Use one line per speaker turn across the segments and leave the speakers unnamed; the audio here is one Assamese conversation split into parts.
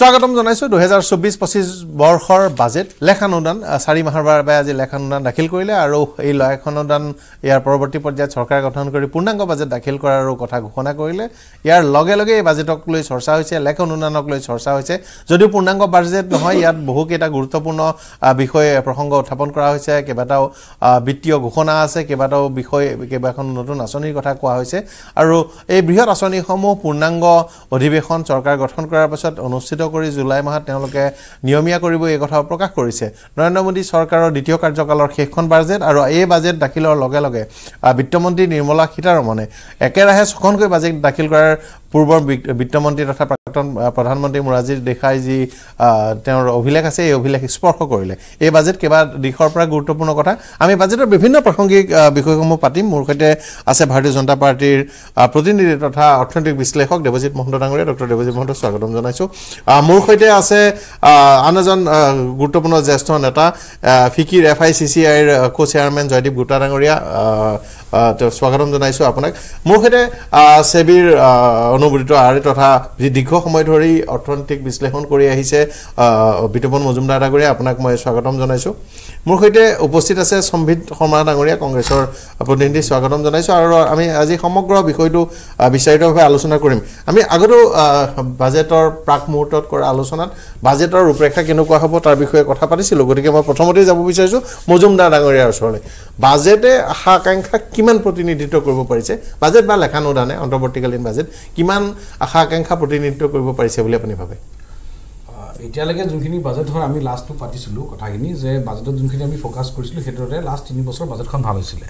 স্বাগতম জনাইছোঁ। দুহেজাৰ চৌব্বিছ পঁচিছ বৰ্ষৰ বাজেট। লেখ অনুদান চাৰি মাহৰ বাবে আজি লেখ অনুদান দাখিল কৰিলে আৰু এই লেখ অনুদান ইয়াৰ পৰৱৰ্তী পৰ্যায়ত চৰকাৰ গঠন কৰি পূৰ্ণাংগ বাজেট দাখিল কৰাৰো কথা ঘোষণা কৰিলে। ইয়াৰ লগে লগে এই বাজেটক লৈ চৰ্চা হৈছে লেখ অনুদানক লৈ চৰ্চা হৈছে। যদিও পূৰ্ণাংগ বাজেট নহয় ইয়াত বহুকেইটা গুৰুত্বপূৰ্ণ বিষয় প্ৰসংগ উত্থাপন কৰা হৈছে। কেইবাটাও বিত্তীয় ঘোষণা আছে কেইবাটাও বিষয় কেইবাখন নতুন আঁচনিৰ কথা কোৱা হৈছে। আৰু এই বৃহৎ আঁচনিসমূহ পূৰ্ণাংগ অধিৱেশন চৰকাৰ গঠন কৰাৰ পাছত অনুষ্ঠিত কৰি জুলাই মাহত তেওঁলোকে নিয়মীয়া কৰিব এই কথাও প্ৰকাশ কৰিছে। নৰেন্দ্ৰ মোদী চৰকাৰৰ দ্বিতীয় কাৰ্যকালৰ শেষখন বাজেট আৰু এই বাজেট দাখিলৰ লগে লগে বিত্তমন্ত্ৰী নিৰ্মলা সীতাৰমণে একেৰাহে ছখনকৈ বাজেট দাখিল কৰাৰ পূৰ্বৰ বিত্তমন্ত্ৰী তথা প্ৰাক্তন প্ৰধানমন্ত্ৰী মোৰাজী দেশাই যি তেওঁৰ অভিলেখ আছে এই অভিলেখ স্পৰ্শ কৰিলে। এই বাজেট কেইবা দিশৰ পৰা গুৰুত্বপূৰ্ণ কথা। আমি বাজেটৰ বিভিন্ন প্ৰাসংগিক বিষয়সমূহ পাতিম। মোৰ সৈতে আছে ভাৰতীয় জনতা পাৰ্টীৰ প্ৰতিনিধি তথা অৰ্থনৈতিক বিশ্লেষক দেৱজিৎ মহন্ত ডাঙৰীয়া। ডক্টৰ দেৱজিৎ মহন্তক স্বাগতম জনাইছোঁ। মোৰ সৈতে আছে আন এজন গুৰুত্বপূৰ্ণ জ্যেষ্ঠ নেতা ফিকিৰ এফ আই চি চি আইৰ কো চেয়াৰমেন জয়দীপ গোটা ডাঙৰীয়া। স্বাগতম জনাইছোঁ আপোনাক। মোৰ সৈতে ছেবিৰ অনুমোদিত আৰে তথা দীৰ্ঘ সময় ধৰি অৰ্থনৈতিক বিশ্লেষণ কৰি আহিছে বিতুপন মজুমদাৰ ডাঙৰীয়া আপোনাক মই স্বাগতম জনাইছোঁ। মোৰ সৈতে উপস্থিত আছে সম্বিত শৰ্মা ডাঙৰীয়া কংগ্ৰেছৰ প্ৰতিনিধি। স্বাগতম জনাইছোঁ আৰু আমি আজি সমগ্ৰ বিষয়টো বিচাৰিতভাৱে আলোচনা কৰিম। আমি আগতো বাজেটৰ প্ৰাক মুহূৰ্তত কৰা আলোচনাত বাজেটৰ ৰূপৰেখা কেনেকুৱা হ'ব তাৰ বিষয়ে কথা পাতিছিলোঁ। গতিকে মই প্ৰথমতেই যাব বিচাৰিছোঁ মজুমদাৰ ডাঙৰীয়াৰ ওচৰলৈ। বাজেটে আশা আকাংক্ষা কিমান প্ৰতিনিধিত্ব কৰিব পাৰিছে? বাজেট বা লেখানুদানে অন্তৰ্বৰ্তীকালীন বাজেট কিমান আশা আকাংক্ষা প্ৰতিনিধিত্ব কৰিব পাৰিছে বুলি আপুনি ভাবে?
এতিয়ালৈকে যোনখিনি বাজেট হয় আমি লাষ্টটো পাতিছিলোঁ কথাখিনি যে বাজেটত যোনখিনি আমি ফ'কাছ কৰিছিলোঁ সেইদৰে লাষ্ট তিনি বছৰ বাজেটখন ভাল হৈছিলে।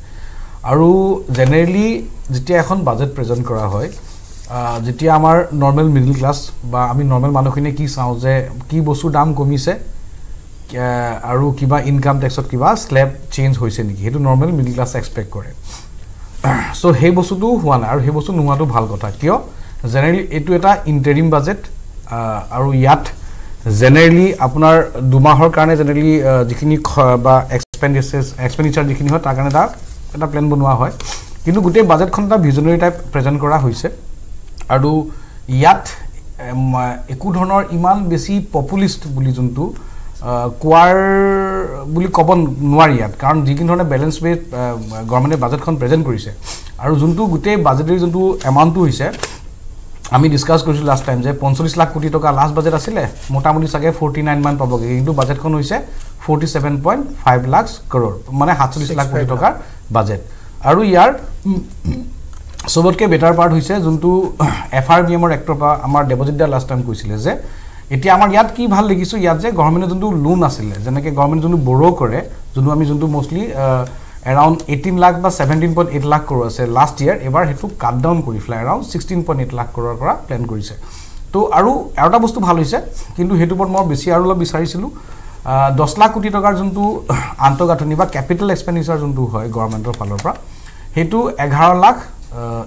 আৰু জেনেৰেলি যেতিয়া এখন বাজেট প্ৰেজেণ্ট কৰা হয় যেতিয়া আমাৰ নৰ্মেল মিডিল ক্লাছ বা আমি নৰ্মেল মানুহখিনিয়ে কি চাওঁ যে কি বস্তুৰ দাম কমিছে আৰু কিবা ইনকাম টেক্সত কিবা শ্লেব চেঞ্জ হৈছে নেকি সেইটো নৰ্মেল মিডিল ক্লাছে এক্সপেক্ট কৰে। চ' সেই বস্তুটো হোৱা নাই আৰু সেই বস্তু নোহোৱাটো ভাল কথা। কিয়? জেনেৰেলি এইটো এটা ইণ্টাৰিম বাজেট আৰু ইয়াত জেনেৰেলি আপোনাৰ দুমাহৰ কাৰণে জেনেৰেলি যিখিনি বা এক্সপেণ্ডিচাৰ এক্সপেণ্ডিচাৰ যিখিনি হয় তাৰ কাৰণে এটা এটা প্লেন বনোৱা হয়। কিন্তু গোটেই বাজেটখন এটা ভিজনেৰী টাইপ প্ৰেজেণ্ট কৰা হৈছে। আৰু ইয়াত একো ধৰণৰ ইমান বেছি পপুলিষ্ট বুলি যোনটো কোৱাৰ বুলি ক'ব নোৱাৰি ইয়াত কাৰণ যিখিনি ধৰণে বেলেঞ্চ ৱেট গভৰ্ণমেণ্টে বাজেটখন প্ৰেজেণ্ট কৰিছে আৰু যোনটো গোটেই বাজেটেৰী যোনটো এমাউণ্টটো হৈছে আমি ডিছকাছ কৰিছিলোঁ লাষ্ট টাইম যে পঞ্চল্লিছ লাখ কোটি টকা লাষ্ট বাজেট আছিলে মোটামুটি চাগে ফৰ্টি নাইন মান পাবগৈ। কিন্তু বাজেটখন হৈছে forty seven point five lakhs crore মানে সাতচল্লিছ লাখ কোটি টকাৰ বাজেট আৰু ইয়াৰ চবতকৈ বেটাৰ পাৰ্ট হৈছে যোনটো এফ আৰ বি এমৰ এক্টৰ পৰা আমাৰ দেৱজিৎ দাৰ লাষ্ট টাইম কৈছিলে যে এতিয়া আমাৰ ইয়াত কি ভাল দেখিছোঁ ইয়াত যে গভৰ্ণমেণ্টে যোনটো লোন আছিলে যেনেকৈ গভৰ্ণমেণ্টে যোনটো বড়ো কৰে যোনটো আমি যোনটো মষ্টলি এৰাউণ্ড এইটিন লাখ বা ছেভেণ্টিন পইণ্ট এইট লাখ কৰোঁ আছে লাষ্ট ইয়াৰ এইবাৰ সেইটো কাট ডাউন কৰি পেলাই around sixteen point eight lakh crore পৰা প্লেন কৰিছে। তো আৰু আৰু এটা বস্তু ভাল হৈছে কিন্তু সেইটো ওপৰত মই বেছি আৰু অলপ বিচাৰিছিলোঁ দহ লাখ কোটি টকাৰ যোনটো আন্তঃগাঁথনি বা কেপিটেল এক্সপেণ্ডিচাৰ যোনটো হয় গভৰ্ণমেণ্টৰ ফালৰ পৰা সেইটো এঘাৰ লাখ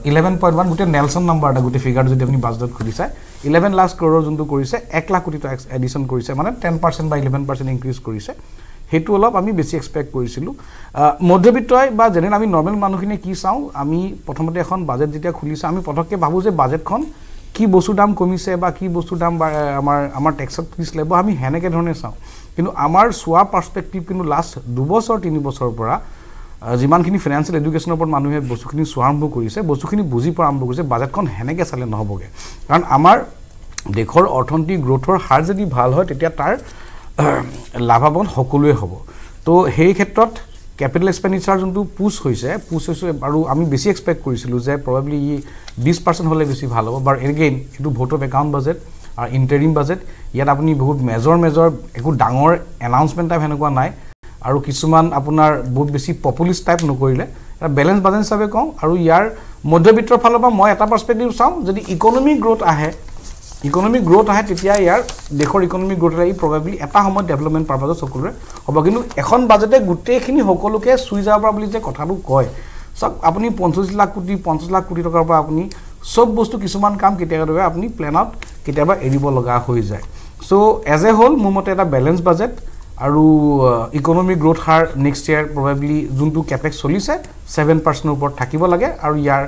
ইলেভেন পইণ্ট ওৱান গোটেই নেলচন নাম্বাৰ এটা গোটেই ফিগাৰটো যদি আপুনি বাজেটত খুলি চায় ইলেভেন লাখ কৰোৰ যোনটো কৰিছে এক লাখ কোটি টকা এডিশ্যন কৰিছে মানে টেন পাৰ্চেণ্ট বা ইলেভেন পাৰ্চেণ্ট ইনক্ৰিজ কৰিছে সেইটো অলপ আমি বেছি এক্সপেক্ট কৰিছিলোঁ। মধ্যবিত্তই বা যেনে আমি নৰ্মেল মানুহখিনিয়ে কি চাওঁ আমি প্ৰথমতে এখন বাজেট যেতিয়া খুলিছোঁ আমি পটককৈ ভাবোঁ যে বাজেটখন কি বস্তুৰ দাম কমিছে বা কি বস্তুৰ দাম বা আমাৰ আমাৰ টেক্সত কি শ্লেব আমি সেনেকৈ ধৰণে চাওঁ। কিন্তু আমাৰ চোৱা পাৰ্চপেক্টিভ কিন্তু লাষ্ট দুবছৰ তিনি বছৰৰ পৰা যিমানখিনি ফিনান্সিয়েল এডুকেশ্যনৰ ওপৰত মানুহে বস্তুখিনি চোৱা আৰম্ভ কৰিছে বস্তুখিনি বুজি পোৱা আৰম্ভ কৰিছে বাজেটখন সেনেকৈ চালে নহ'বগৈ। কাৰণ আমাৰ দেশৰ অৰ্থনৈতিক গ্ৰ'থৰ হাৰ যদি ভাল হয় তেতিয়া তাৰ লাভাৱান সকলোৱে হ'ব। তো সেই ক্ষেত্ৰত কেপিটেল এক্সপেণ্ডিচাৰ যোনটো পুচ হৈছে পুচ হৈছে আৰু আমি বেছি এক্সপেক্ট কৰিছিলোঁ যে প্ৰবেবলি ই বিছ পাৰ্চেণ্ট হ'লে বেছি ভাল হ'ব বাৰ এগেইন এইটো ভোট অফ একাউণ্ট বাজেট আৰু ইণ্টাৰিম বাজেট ইয়াত আপুনি বহুত মেজৰ মেজৰ একো ডাঙৰ এনাউন্সমেণ্ট টাইপ সেনেকুৱা নাই। আৰু কিছুমান আপোনাৰ বহুত বেছি পপুলিষ্ট টাইপ নকৰিলে এটা বেলেঞ্চ বাজেট হিচাপে কওঁ আৰু ইয়াৰ মধ্যবিত্তৰ ফালৰ পৰা মই এটা পাৰ্চপেক্টিভ চাওঁ যদি ইকনমিক গ্ৰ'থ আহে ইকনমিক গ্ৰ'থ আহে তেতিয়া ইয়াৰ দেশৰ ইকনমিক গ্ৰ'থ আহি প্ৰবেবলি এটা সময়ত ডেভেলপমেণ্ট পাৰ্পাজত সকলোৰে হ'ব। কিন্তু এখন বাজেটে গোটেইখিনি সকলোকে চুই যাব পৰা বুলি যে কথাটো কয় চাওক আপুনি পঞ্চল্লিছ লাখ কোটি পঞ্চাছ লাখ কোটি টকাৰ পৰা আপুনি চব বস্তু কিছুমান কাম কেতিয়াবা আপুনি প্লেনত কেতিয়াবা এৰিব লগা হৈ যায়। চ' এজ এ হ'ল মোৰ মতে এটা বেলেঞ্চ বাজেট আৰু ইকনমিক গ্ৰ'থ হাৰ নেক্সট ইয়াৰ প্ৰবেবলি যোনটো কেপেক্স চলিছে ছেভেন পাৰ্চেণ্টৰ ওপৰত থাকিব লাগে। আৰু ইয়াৰ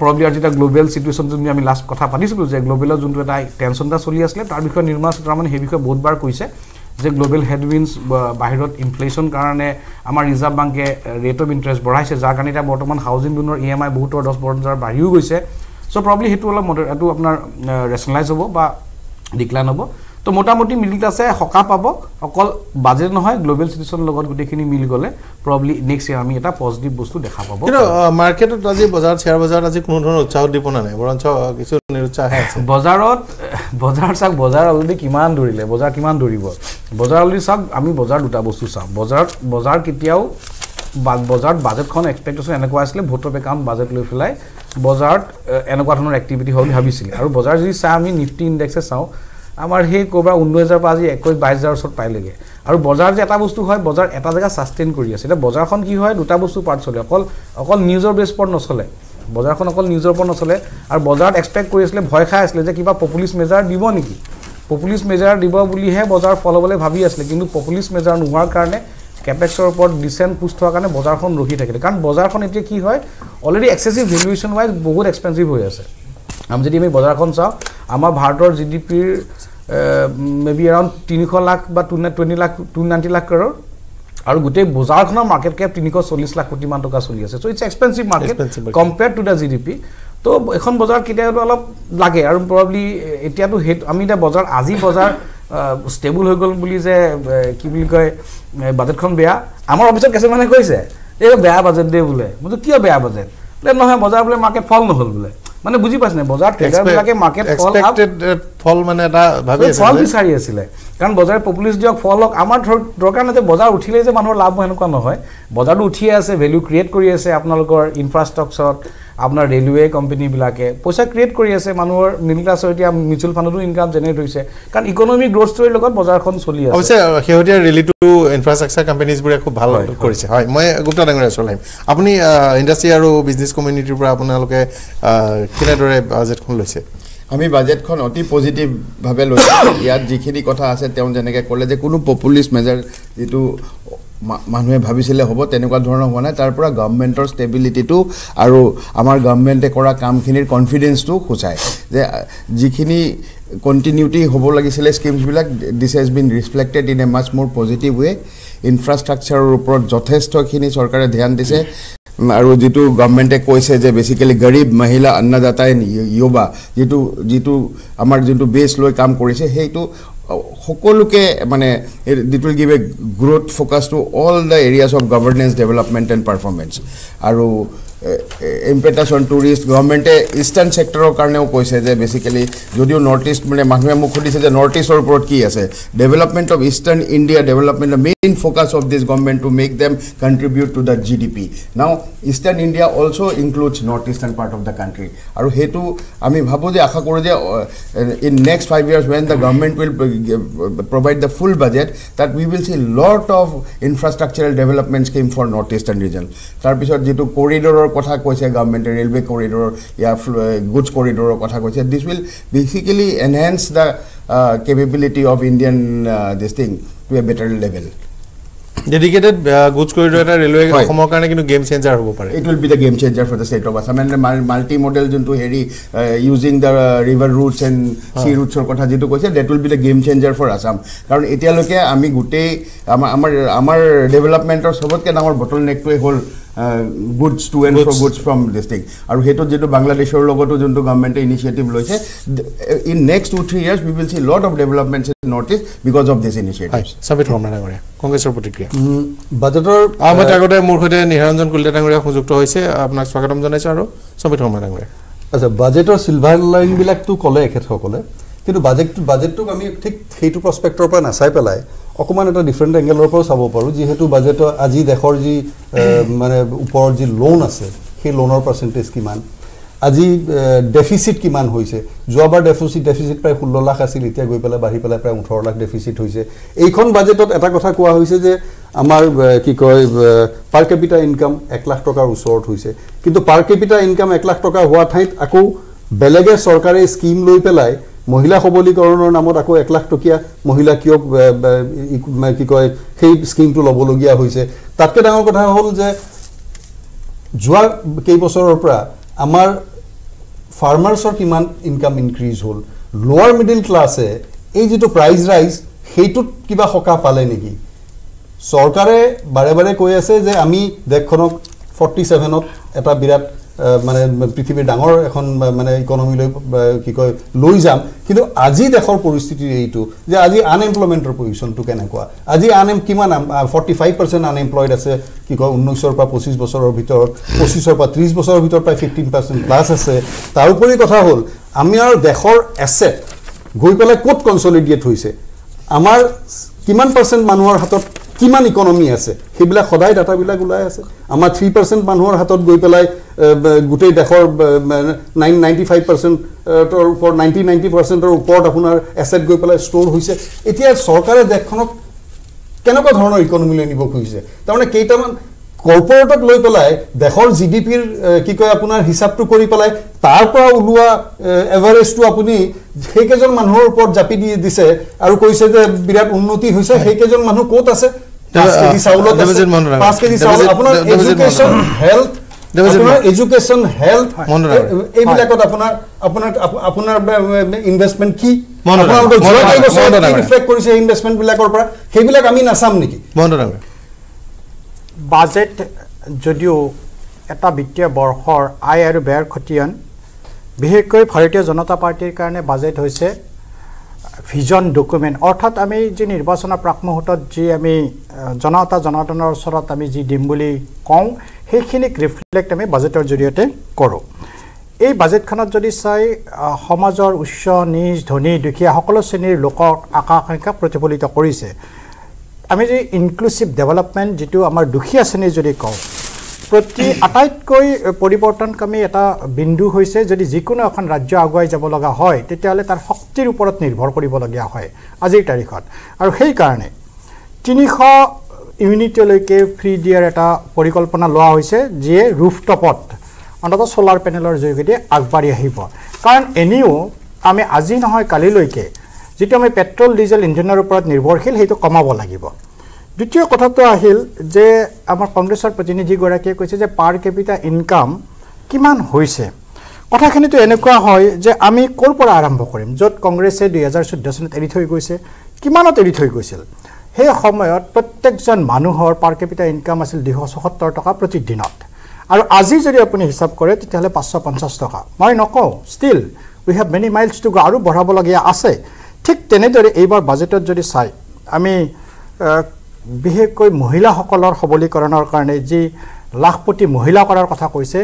প্ৰব্লি আজি এটা গ্ল'বেল চিটুৱেশ্যন যোনটো আমি লাষ্ট কথা পাতিছিলোঁ যে গ্ল'বেলৰ যোনটো এটা টেনশ্যন এটা চলি আছিলে তাৰ বিষয়ে নিৰ্মলা সীতাৰামনে সেই বিষয়ে বহুতবাৰ কৈছে যে গ্ল'বেল হেডউইনছ বাহিৰত ইনফ্লেশ্যন কাৰণে আমাৰ ৰিজাৰ্ভ বেংকে ৰেট অফ ইণ্টাৰেষ্ট বঢ়াইছে যাৰ কাৰণে এতিয়া বৰ্তমান হাউচিং লোনৰ ই এম আই বহুতৰ দহ বছৰ বাঢ়িও গৈছে। চ' প্ৰব্লি সেইটো অলপ মডে এইটো আপোনাৰ ৰেচনেলাইজ হ'ব বা ডিক্লাইন হ'ব। তো মোটামুটি মিডিল ক্লাছে সকাহ পাব। অকল বাজেট নহয় গ্ল'বেল চিটুৱেশ্যনৰ লগত গোটেইখিনি মিলি গ'লে প্ৰব্লি নেক্সট ইয়াৰ আমি এটা পজিটিভ বস্তু দেখা পাব।
কিন্তু মাৰ্কেটত আজি বজাৰত শ্বেয়াৰ বজাৰত আজি কোনো ধৰণৰ উৎসাহ উদ্দীপনা নাই বৰঞ্চ কিছু নিৰুৎসাহে আছে।
বজাৰত বজাৰ চাওক বজাৰ অলৰেডি কিমান দৌৰিলে বজাৰ কিমান দৌৰিব। বজাৰ অলৰেডি চাওক আমি বজাৰ দুটা বস্তু চাওঁ বজাৰত বজাৰ কেতিয়াও বজাৰত বাজেটখন এক্সপেক্টেশ্যন এনেকুৱা আছিলে ভোট অফ একাউণ্ট বাজেট লৈ পেলাই বজাৰত এনেকুৱা ধৰণৰ এক্টিভিটি হ'ব বুলি ভাবিছিলে। আৰু বজাৰ যদি চাওঁ আমি নিফটি ইণ্ডেক্সে চাওঁ আমাৰ সেই ক'ৰবাৰ ঊনৈছ হাজাৰৰ পৰা আজি একৈছ বাইছ হাজাৰৰ ওচৰত পাইলেগে। আৰু বজাৰ যে এটা বস্তু হয় বজাৰ এটা জেগা ছাষ্টেইন কৰি আছে। এতিয়া বজাৰখন কি হয় দুটা বস্তু পাৰ্ট চলে। অকল অকল নিউজৰ বেছ ওপৰত নচলে। বজাৰখন অকল নিউজৰ ওপৰত নচলে। আৰু বজাৰত এক্সপেক্ট কৰি আছিলে ভয় খাই আছিলে যে কিবা পপুলিষ্ট মেজাৰ দিব নেকি? পপুলিষ্ট মেজাৰ দিব বুলিহে বজাৰ ফল হ'বলৈ ভাবি আছিলে। কিন্তু পপুলিষ্ট মেজাৰ নোহোৱাৰ কাৰণে কেপেক্সৰ ওপৰত ডিচেণ্ট পুষ্ট হোৱাৰ কাৰণে বজাৰখন ৰখি থাকিলে। কাৰণ বজাৰখন এতিয়া কি হয় অলৰেডি এক্সেচিভ ভেলুৱেশ্যন ৱাইজ বহুত এক্সপেঞ্চিভ হৈ আছে। আমি যদি আমি বজাৰখন চাওঁ আমাৰ ভাৰতৰ জি ডি পিৰ মে বি এৰাউণ্ড তিনিশ লাখ বা two twenty lakh to ninety lakh crore আৰু গোটেই বজাৰখনৰ মাৰ্কেট কেপ তিনিশ চল্লিছ লাখ কোটিমান টকা চলি আছে। So' it's expensive market. Compare to the G D P তো এখন বজাৰ কেতিয়াবা অলপ লাগে আৰু প্ৰব্লি এতিয়াতো সেইটো আমি এতিয়া বজাৰ আজি বজাৰ ষ্টেবল হৈ গ'ল বুলি যে কি বুলি কয় বাজেটখন বেয়া। আমাৰ অফিচত কিছুমানে কৈছে এই বেয়া বাজেট দেই বোলে। মইতো কিয় বেয়া বাজেট? বোলে নহয় বজাৰ বোলে মাৰ্কেট ফল নহ'ল বোলে। মানে বুজি পাইছে নে বজাৰ ট্ৰেডাৰবিলাকে মাৰ্কেট ফল
ফল মানে এটা ভাবি
ফল বিচাৰি আছিলে। কাৰণ বজাৰে পপুলিষ্ট দিয়ক ফল হওক আমাৰ দৰকাৰ নাই যে বজাৰ উঠিলেই যে মানুহৰ লাভ হয় এনেকুৱা নহয়। বজাৰটো উঠিয়ে আছে ভেলু ক্ৰিয়েট কৰি আছে আপোনালোকৰ ইনফ্ৰাষ্ট্ৰাকচাৰত আপোনাৰ ৰেলৱে কোম্পেনীবিলাকে পইচা ক্ৰিয়েট কৰি আছে মানুহৰ মিডিল ক্লাছৰ এতিয়া মিউচুৱেল ফাণ্ডতো ইনকাম জেনেৰেট হৈছে। কাৰণ ইকনমিক গ্ৰ'থ ষ্টৰীৰ লগত বজাৰখন চলি আছে।
অৱশ্যে শেহতীয়া ৰেলীটো ইনফ্ৰাষ্ট্ৰাকচাৰ কোম্পানীজবোৰে খুব ভাল কৰিছে। হয় মই গুপ্তা ডাঙৰীয়া ওচৰলৈ আহিম আপুনি ইণ্ডাষ্ট্ৰি আৰু বিজনেছ কমিউনিটিৰ পৰা আপোনালোকে কেনেদৰে বাজেটখন লৈছে?
আমি বাজেটখন অতি পজিটিভভাৱে লৈছোঁ। ইয়াত যিখিনি কথা আছে তেওঁ যেনেকৈ ক'লে যে কোনো পপুলিষ্ট মেজাৰ যিটো মানুহে ভাবিছিলে হ'ব তেনেকুৱা ধৰণৰ হোৱা নাই। তাৰ পৰা গভৰ্ণমেণ্টৰ ষ্টেবিলিটিটো আৰু আমাৰ গভৰ্ণমেণ্টে কৰা কামখিনিৰ কনফিডেঞ্চটো সূচায়। যে যিখিনি কণ্টিনিউটি হ'ব লাগিছিলে স্কিমছবিলাক this has been reflected in a much more positive way ইনফ্ৰাষ্ট্ৰাকচাৰৰ ওপৰত যথেষ্টখিনি চৰকাৰে ধ্যান দিছে। আৰু যিটো গভৰ্ণমেণ্টে কৈছে যে বেচিকেলি গৰীব মহিলা অন্নদাতাই যুৱা যিটো যিটো আমাৰ যোনটো বেছ লৈ কাম কৰিছে সেইটো সকলোকে মানে that will give a growth focus to all the areas of governance development and performance আৰু ইম্পেটাছ অন টুৰিষ্ট গভৰ্ণমেণ্টে ইষ্টাৰ্ণ ছেক্টৰৰ কাৰণেও কৈছে যে বেচিকেলি যদিও নৰ্থ ইষ্ট মানে মানুহে মোক সুধিছে যে নৰ্থ ইষ্টৰ ওপৰত কি আছে development of eastern India development main focus of this government to make them contribute to the G D P now eastern India also' includes north eastern part of the country আৰু সেইটো আমি ভাবোঁ যে আশা কৰোঁ যে in next five years when the government will provide the full budget that we will see lot of infrastructural development scheme for north eastern region তাৰপিছত যিটো কৰিডৰৰ কথা কৈছে গভৰ্ণমেণ্টে ৰেলৱে কৰিডৰ ইয়াৰ গুডছ কৰিডৰৰ কথা কৈছে। This will basically enhance the capability of Indian this thing to a better level
dedicated goods corridor এটা ৰেলৱে। অসমৰ কাৰণে কিন্তু গেম চেঞ্জাৰ হ'ব পাৰে।
It will be the game changer for the state of Assam and multi modal যোনটো হেৰি using the river routes and sea ৰুটছৰ কথা যিটো কৈছে that will be the game changer for Assam কাৰণ এতিয়ালৈকে আমি গোটেই আমাৰ আমাৰ আমাৰ ডেভেলপমেণ্টৰ চবতকৈ ডাঙৰ বটল নেকটোৱে হ'ল goods to and fro. Goods from district আৰু সেইটোত যিটো বাংলাদেশৰ লগতো যোনটো গভৰ্ণমেণ্টে ইনিচিয়েটিভ লৈছে in next two three years we will see lot of developments north east because of this
হয়
ইনিচিয়েটিভ
চাবিত শৰ্মা ডাঙৰীয়া কংগ্ৰেছৰ প্ৰতিক্ৰিয়া
বাজেটৰ
আহমেদ আগতে মোৰ সৈতে নিৰঞ্জন কলিতা ডাঙৰীয়া সংযুক্ত হৈছে আপোনাক স্বাগতম জনাইছোঁ আৰু চমিত শৰ্মা ডাঙৰীয়া
আচ্ছা বাজেটৰ চিলভাৰ লাইনবিলাকতো ক'লে এখেতসকলে কিন্তু বাজেটটো বাজেটটোক আমি ঠিক সেইটো প্ৰস্পেক্টৰ পৰা নাচাই পেলাই অকণমান এটা ডিফাৰেণ্ট এংগেলৰ পৰাও চাব পাৰোঁ। যিহেতু বাজেটৰ আজি দেশৰ যি মানে ওপৰত যি লোন আছে সেই লোনৰ পাৰ্চেণ্টেজ কিমান? আজি ডেফিচিট কিমান হৈছে? যোৱাবাৰ ডেফিচিট ডেফিচিট প্ৰায় ষোল্ল লাখ আছিল এতিয়া গৈ পেলাই বাঢ়ি পেলাই প্ৰায় ওঠৰ লাখ ডেফিচিট হৈছে। এইখন বাজেটত এটা কথা কোৱা হৈছে যে আমাৰ কি কয় পাৰ কেপিটা ইনকাম এক লাখ টকাৰ ওচৰত হৈছে। কিন্তু পাৰ কেপিটা ইনকাম এক লাখ টকা হোৱা ঠাইত আকৌ বেলেগে চৰকাৰে স্কিম লৈ পেলাই মহিলা সবলীকৰণৰ নামত আকৌ এক লাখ টকীয়া মহিলা কিয় কি কয় সেই স্কিমটো ল'বলগীয়া হৈছে। তাতকৈ ডাঙৰ কথা হ'ল যে যোৱা কেইবছৰৰ পৰা আমাৰ ফাৰ্মাৰ্ছৰ কিমান ইনকাম ইনক্ৰিজ হ'ল লোৱাৰ মিডিল ক্লাছে এই যিটো প্ৰাইজ ৰাইজ সেইটোত কিবা সকাহ পালে নেকি? চৰকাৰে বাৰে বাৰে কৈ আছে যে আমি দেশখনক ফৰ্টি ছেভেনত এটা বিৰাট মানে পৃথিৱীৰ ডাঙৰ এখন মানে ইকনমিলৈ কি কয় লৈ যাম। কিন্তু আজি দেশৰ পৰিস্থিতি এইটো যে আজি আনএমপ্লয়মেণ্টৰ পজিশ্যনটো কেনেকুৱা? আজি আনএম কিমান ফৰ্টি ফাইভ পাৰ্চেণ্ট আনএমপ্লয়ড আছে কি কয় ঊনৈছৰ পৰা পঁচিছ বছৰৰ ভিতৰত পঁচিছৰ পৰা ত্ৰিছ বছৰৰ ভিতৰত প্ৰায় ফিফটিন পাৰ্চেণ্ট প্লাছ আছে। তাৰোপৰি কথা হ'ল আমাৰ দেশৰ এছেট গৈ পেলাই ক'ত কনচলিডিয়েট হৈছে? আমাৰ কিমান পাৰ্চেণ্ট মানুহৰ হাতত কিমান ইকনমি আছে? সেইবিলাক সদায় ডাটাবিলাক ওলাই আছে। আমাৰ থ্ৰী পাৰ্চেণ্ট মানুহৰ হাতত গৈ পেলাই গোটেই দেশৰ নাইন নাইণ্টি ফাইভ পাৰ্চেণ্টৰ ওপৰত নাইণ্টি নাইণ্টি পাৰ্চেণ্টৰ ওপৰত আপোনাৰ এছেট গৈ পেলাই ষ্ট'ৰ হৈছে। এতিয়া চৰকাৰে দেশখনক কেনেকুৱা ধৰণৰ ইকনমিলৈ নিব খুজিছে? তাৰমানে কেইটামান কৰ্পৰেটক লৈ পেলাই দেশৰ জি ডি পিৰ কি কয় আপোনাৰ হিচাপটো কৰি পেলাই তাৰ পৰা ওলোৱা এভাৰেজটো আপুনি সেইকেইজন মানুহৰ ওপৰত জাপি দি দিছে আৰু কৈছে যে বিৰাট উন্নতি হৈছে সেইকেইজন মানুহ ক'ত আছে? পাঁচ
দেৱ-
কেজি চাউলত আছে,
দেৱজিৎ মহন্ত
পাঁচ কেজি চাউল
দেৱজিৎ-
আপোনাৰ
দেৱজিৎ মহন্ত।
এডুকেশ্যন হেল্থ
দেৱজিৎ
আপোনাৰ
মহন্ত।
এডুকেশ্যন হেল্থ
মহন্ত ডাঙৰীয়া।
এইবিলাকত আপোনাৰ আপোনাৰ আপোনাৰ ইনভেষ্টমেণ্ট কি
মহন্ত ডাঙৰীয়া।
আপোনালোকৰ যোৱা
মহন্ত
কেইবছৰত
ডাঙৰীয়া।
কি ৰিফ্লেক্ট কৰিছে ইনভেষ্টমেণ্টবিলাকৰ পৰা সেইবিলাক আমি নাচাম নেকি
মহন্ত ডাঙৰীয়া
বাজেট যদিও এটা বিত্তীয় বৰ্ষৰ আয় আৰু ব্যয়ৰ খতিয়ান বিশেষকৈ ভাৰতীয় জনতা পাৰ্টীৰ কাৰণে বাজেট হৈছে ভিজন ডকুমেণ্ট অৰ্থাৎ আমি যি নিৰ্বাচনৰ প্ৰাক মুহূৰ্তত যি আমি জনতা জনাৰ্দনৰ ওচৰত আমি যি দিম বুলি কওঁ সেইখিনিক ৰিফ্লেক্ট আমি বাজেটৰ জৰিয়তে কৰোঁ। এই বাজেটখনত যদি চাই সমাজৰ উচ্চ নিজ ধনী দুখীয়া সকলো শ্ৰেণীৰ লোকৰ আশা আকাংক্ষাক প্ৰতিফলিত কৰিছে। আমি যদি ইনক্লুচিভ ডেভেলপমেণ্ট যিটো আমাৰ দুখীয়া শ্ৰেণীৰ যদি কওঁ প্ৰতি আটাইতকৈ পৰিৱৰ্তনকামী এটা বিন্দু হৈছে যদি যিকোনো এখন ৰাজ্য আগুৱাই যাব লগা হয় তেতিয়াহ'লে তাৰ শক্তিৰ ওপৰত নিৰ্ভৰ কৰিবলগীয়া হয় আজিৰ তাৰিখত। আৰু সেইকাৰণে তিনিশ ইউনিটলৈকে ফ্ৰী দিয়াৰ এটা পৰিকল্পনা লোৱা হৈছে যিয়ে ৰুফটপত অন্ততঃ ছ'লাৰ পেনেলৰ যোগেদি আগবাঢ়ি আহিব। কাৰণ এনেও আমি আজি নহয় কালিলৈকে যিটো আমি পেট্ৰল ডিজেল ইঞ্জিনৰ ওপৰত নিৰ্ভৰশীল সেইটো কমাব লাগিব। দ্বিতীয় কথাটো আহিল যে আমাৰ কংগ্ৰেছৰ প্ৰতিনিধিগৰাকীয়ে কৈছে যে পাৰ কেপিটা ইনকাম কিমান হৈছে? কথাখিনিতো এনেকুৱা হয় যে আমি ক'ৰ পৰা আৰম্ভ কৰিম? য'ত কংগ্ৰেছে দুহেজাৰ চৈধ্য চনত এৰি থৈ গৈছে কিমানত এৰি থৈ গৈছিল? সেই সময়ত প্ৰত্যেকজন মানুহৰ পাৰ কেপিটা ইনকাম আছিল দুশ চৌসত্তৰ টকা প্ৰতিদিনত। আৰু আজি যদি আপুনি হিচাপ কৰে তেতিয়াহ'লে পাঁচশ পঞ্চাছ টকা। মই নকওঁ still we have many miles to go আৰু বঢ়াবলগীয়া আছে। ঠিক তেনেদৰে এইবাৰ বাজেটত যদি চাই আমি বিশেষকৈ মহিলাসকলৰ সবলীকৰণৰ কাৰণে যি লাখপতি মহিলা কৰাৰ কথা কৈছে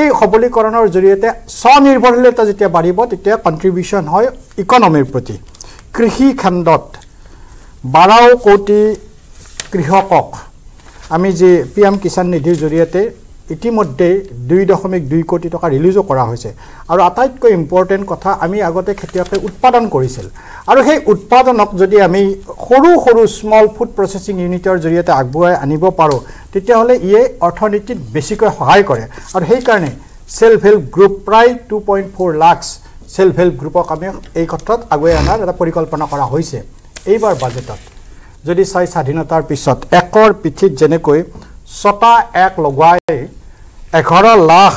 এই সবলীকৰণৰ জৰিয়তে স্বনিৰ্ভৰশীলতা যেতিয়া বাঢ়িব তেতিয়া কণ্ট্ৰিবিউশ্যন হয় ইকনমিৰ প্ৰতি। কৃষি খণ্ডত বাৰ কোটি কৃষকক আমি যি পি এম কিষাণ নিধিৰ জৰিয়তে ইতিমধ্যে দুই দশমিক দুই কোটি টকা ৰিলিজো কৰা হৈছে। আৰু আটাইতকৈ ইম্পৰ্টেণ্ট কথা আমি আগতে খেতিয়কে উৎপাদন কৰিছিল। আৰু সেই উৎপাদনক যদি আমি সৰু সৰু স্মল ফুড প্ৰচেছিং ইউনিটৰ জৰিয়তে আগবঢ়াই আনিব পাৰোঁ তেতিয়াহ'লে ইয়ে অৰ্থনীতিত বেছিকৈ সহায় কৰে। আৰু সেইকাৰণে ছেল্ফ হেল্প গ্ৰুপ প্ৰায় two point four lakhs self help গ্ৰুপক আমি এই ক্ষেত্ৰত আগুৱাই অনাৰ এটা পৰিকল্পনা কৰা হৈছে। এইবাৰ বাজেটত যদি চাই স্বাধীনতাৰ পিছত একৰ পিঠিত যেনেকৈ ছটা এক লগোৱাই এঘাৰ লাখ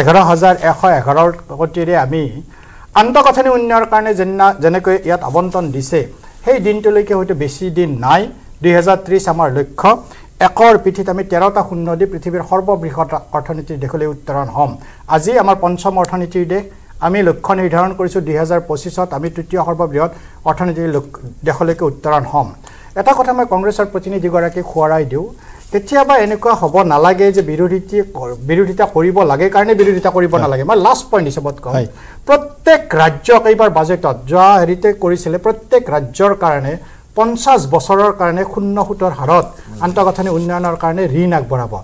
এঘাৰ হাজাৰ এশ এঘাৰ কোটিৰে আমি আন্তঃগাঁথনি উন্নয়নৰ কাৰণে যেনা যেনেকৈ ইয়াত আবণ্টন দিছে সেই দিনটোলৈকে হয়তো বেছি দিন নাই দুহেজাৰ ত্ৰিছ আমাৰ লক্ষ্য। একৰ পিঠিত আমি তেৰটা শূন্য দি পৃথিৱীৰ সৰ্ববৃহৎ অৰ্থনীতিৰ দেশলৈ উত্তৰণ হ'ম। আজি আমাৰ পঞ্চম অৰ্থনীতিৰ দেশ। আমি লক্ষ্য নিৰ্ধাৰণ কৰিছোঁ দুহেজাৰ পঁচিছত আমি তৃতীয় সৰ্ববৃহৎ অৰ্থনীতিৰ দেশলৈকে উত্তৰণ হ'ম। এটা কথা মই কংগ্ৰেছৰ প্ৰতিনিধিগৰাকীক সোঁৱৰাই দিওঁ। কেতিয়াবা এনেকুৱা হ'ব নালাগে যে বিৰোধী বিৰোধিতা কৰিব লাগে কাৰণে বিৰোধিতা কৰিব নালাগে। মই লাষ্ট পইণ্ট হিচাপত কওঁ। প্ৰত্যেক ৰাজ্যক এইবাৰ বাজেটত যোৱা হেৰিতে কৰিছিলে প্ৰত্যেক ৰাজ্যৰ কাৰণে পঞ্চাছ বছৰৰ কাৰণে শূন্য সুতৰ হাৰত আন্তঃগাঁথনি উন্নয়নৰ কাৰণে ঋণ আগবঢ়াব।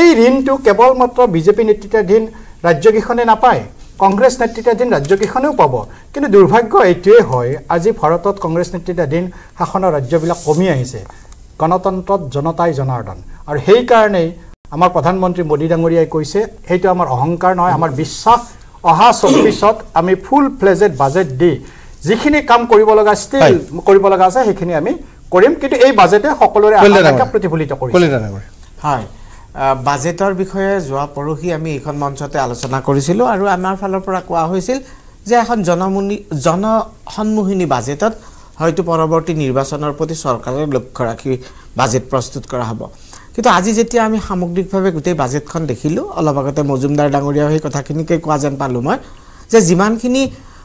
এই ঋণটো কেৱল মাত্ৰ বিজেপি নেতৃত্বাধীন ৰাজ্যকেইখনে নাপায় কংগ্ৰেছ নেতৃত্বাধীন ৰাজ্যকেইখনেও পাব। কিন্তু দুৰ্ভাগ্য এইটোৱেই হয় আজি ভাৰতত কংগ্ৰেছ নেতৃত্বাধীন শাসনৰ ৰাজ্যবিলাক কমি আহিছে। গণতন্ত্ৰত জনতাই জনাৰ্দন আৰু সেইকাৰণেই আমাৰ প্ৰধানমন্ত্ৰী মোদী ডাঙৰীয়াই কৈছে সেইটো আমাৰ অহংকাৰ নহয় আমাৰ বিশ্বাস। অহা চৌব্বিছত আমি ফুল ফ্লেজেড বাজেট দি যিখিনি কাম কৰিব লগা ষ্টিল। কৰিব লগা আছে সেইখিনি আমি কৰিম। কিন্তু এই বাজেটে সকলোৰে। প্ৰতিফলিত
ডাঙৰীয়া।
হয়। বাজেটৰ বিষয়ে যোৱা পৰহি আমি এইখন মঞ্চতে আলোচনা কৰিছিলোঁ আৰু আমাৰ ফালৰ পৰা কোৱা হৈছিল যে এখন জনমুনি জনসন্মোহিনী বাজেটত হয়তো পৰৱৰ্তী নিৰ্বাচনৰ প্ৰতি চৰকাৰে লক্ষ্য ৰাখি বাজেট প্ৰস্তুত কৰা হ'ব। কিন্তু আজি যেতিয়া আমি সামগ্ৰিকভাৱে গোটেই বাজেটখন দেখিলোঁ অলপ আগতে মজুমদাৰ ডাঙৰীয়াও সেই কথাখিনিকে কোৱা যেন পালোঁ মই যে যিমানখিনি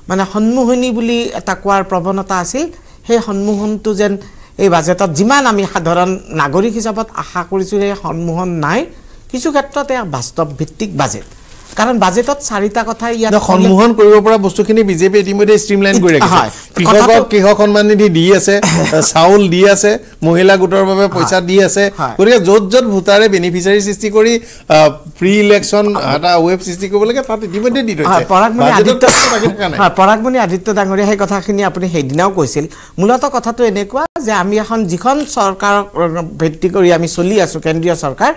মানে সন্মোহনী বুলি এটা কোৱাৰ প্ৰৱণতা আছিল সেই সন্মোহনটো যেন এই বাজেটত যিমান আমি সাধাৰণ নাগৰিক হিচাপত আশা কৰিছোঁ সেই সন্মোহন নাই। কিছু ক্ষেত্ৰত এয়া বাস্তৱ ভিত্তিক বাজেট। কাৰণ বাজেটত চাৰিটা কথা ইয়াত
সন্মোহন কৰিব পৰা বস্তুখিনি বিজেপি ইতিমধ্যে ষ্ট্ৰীমলাইন কৰি ৰাখিছে। কৃষকক কৃষক সন্মান নিধি দি আছে চাউল দি আছে মহিলা গোটৰ বাবে পইচা দি আছে। গতিকে য'ত য'ত ভোটাৰে বেনিফিচিয়াৰী সৃষ্টি কৰি প্ৰি ইলেকশ্যন এটা ৱেব সৃষ্টি কৰিব লাগে তাত ইতিমধ্যে দি থৈছে
আদিত্য পৰাগমণি আদিত্য ডাঙৰীয়া সেই কথাখিনি আপুনি সেইদিনাও কৈছিল মূলতঃ কথাটো এনেকুৱা যে আমি এখন যিখন চৰকাৰক ভিত্তি কৰি আমি চলি আছোঁ কেন্দ্ৰীয় চৰকাৰ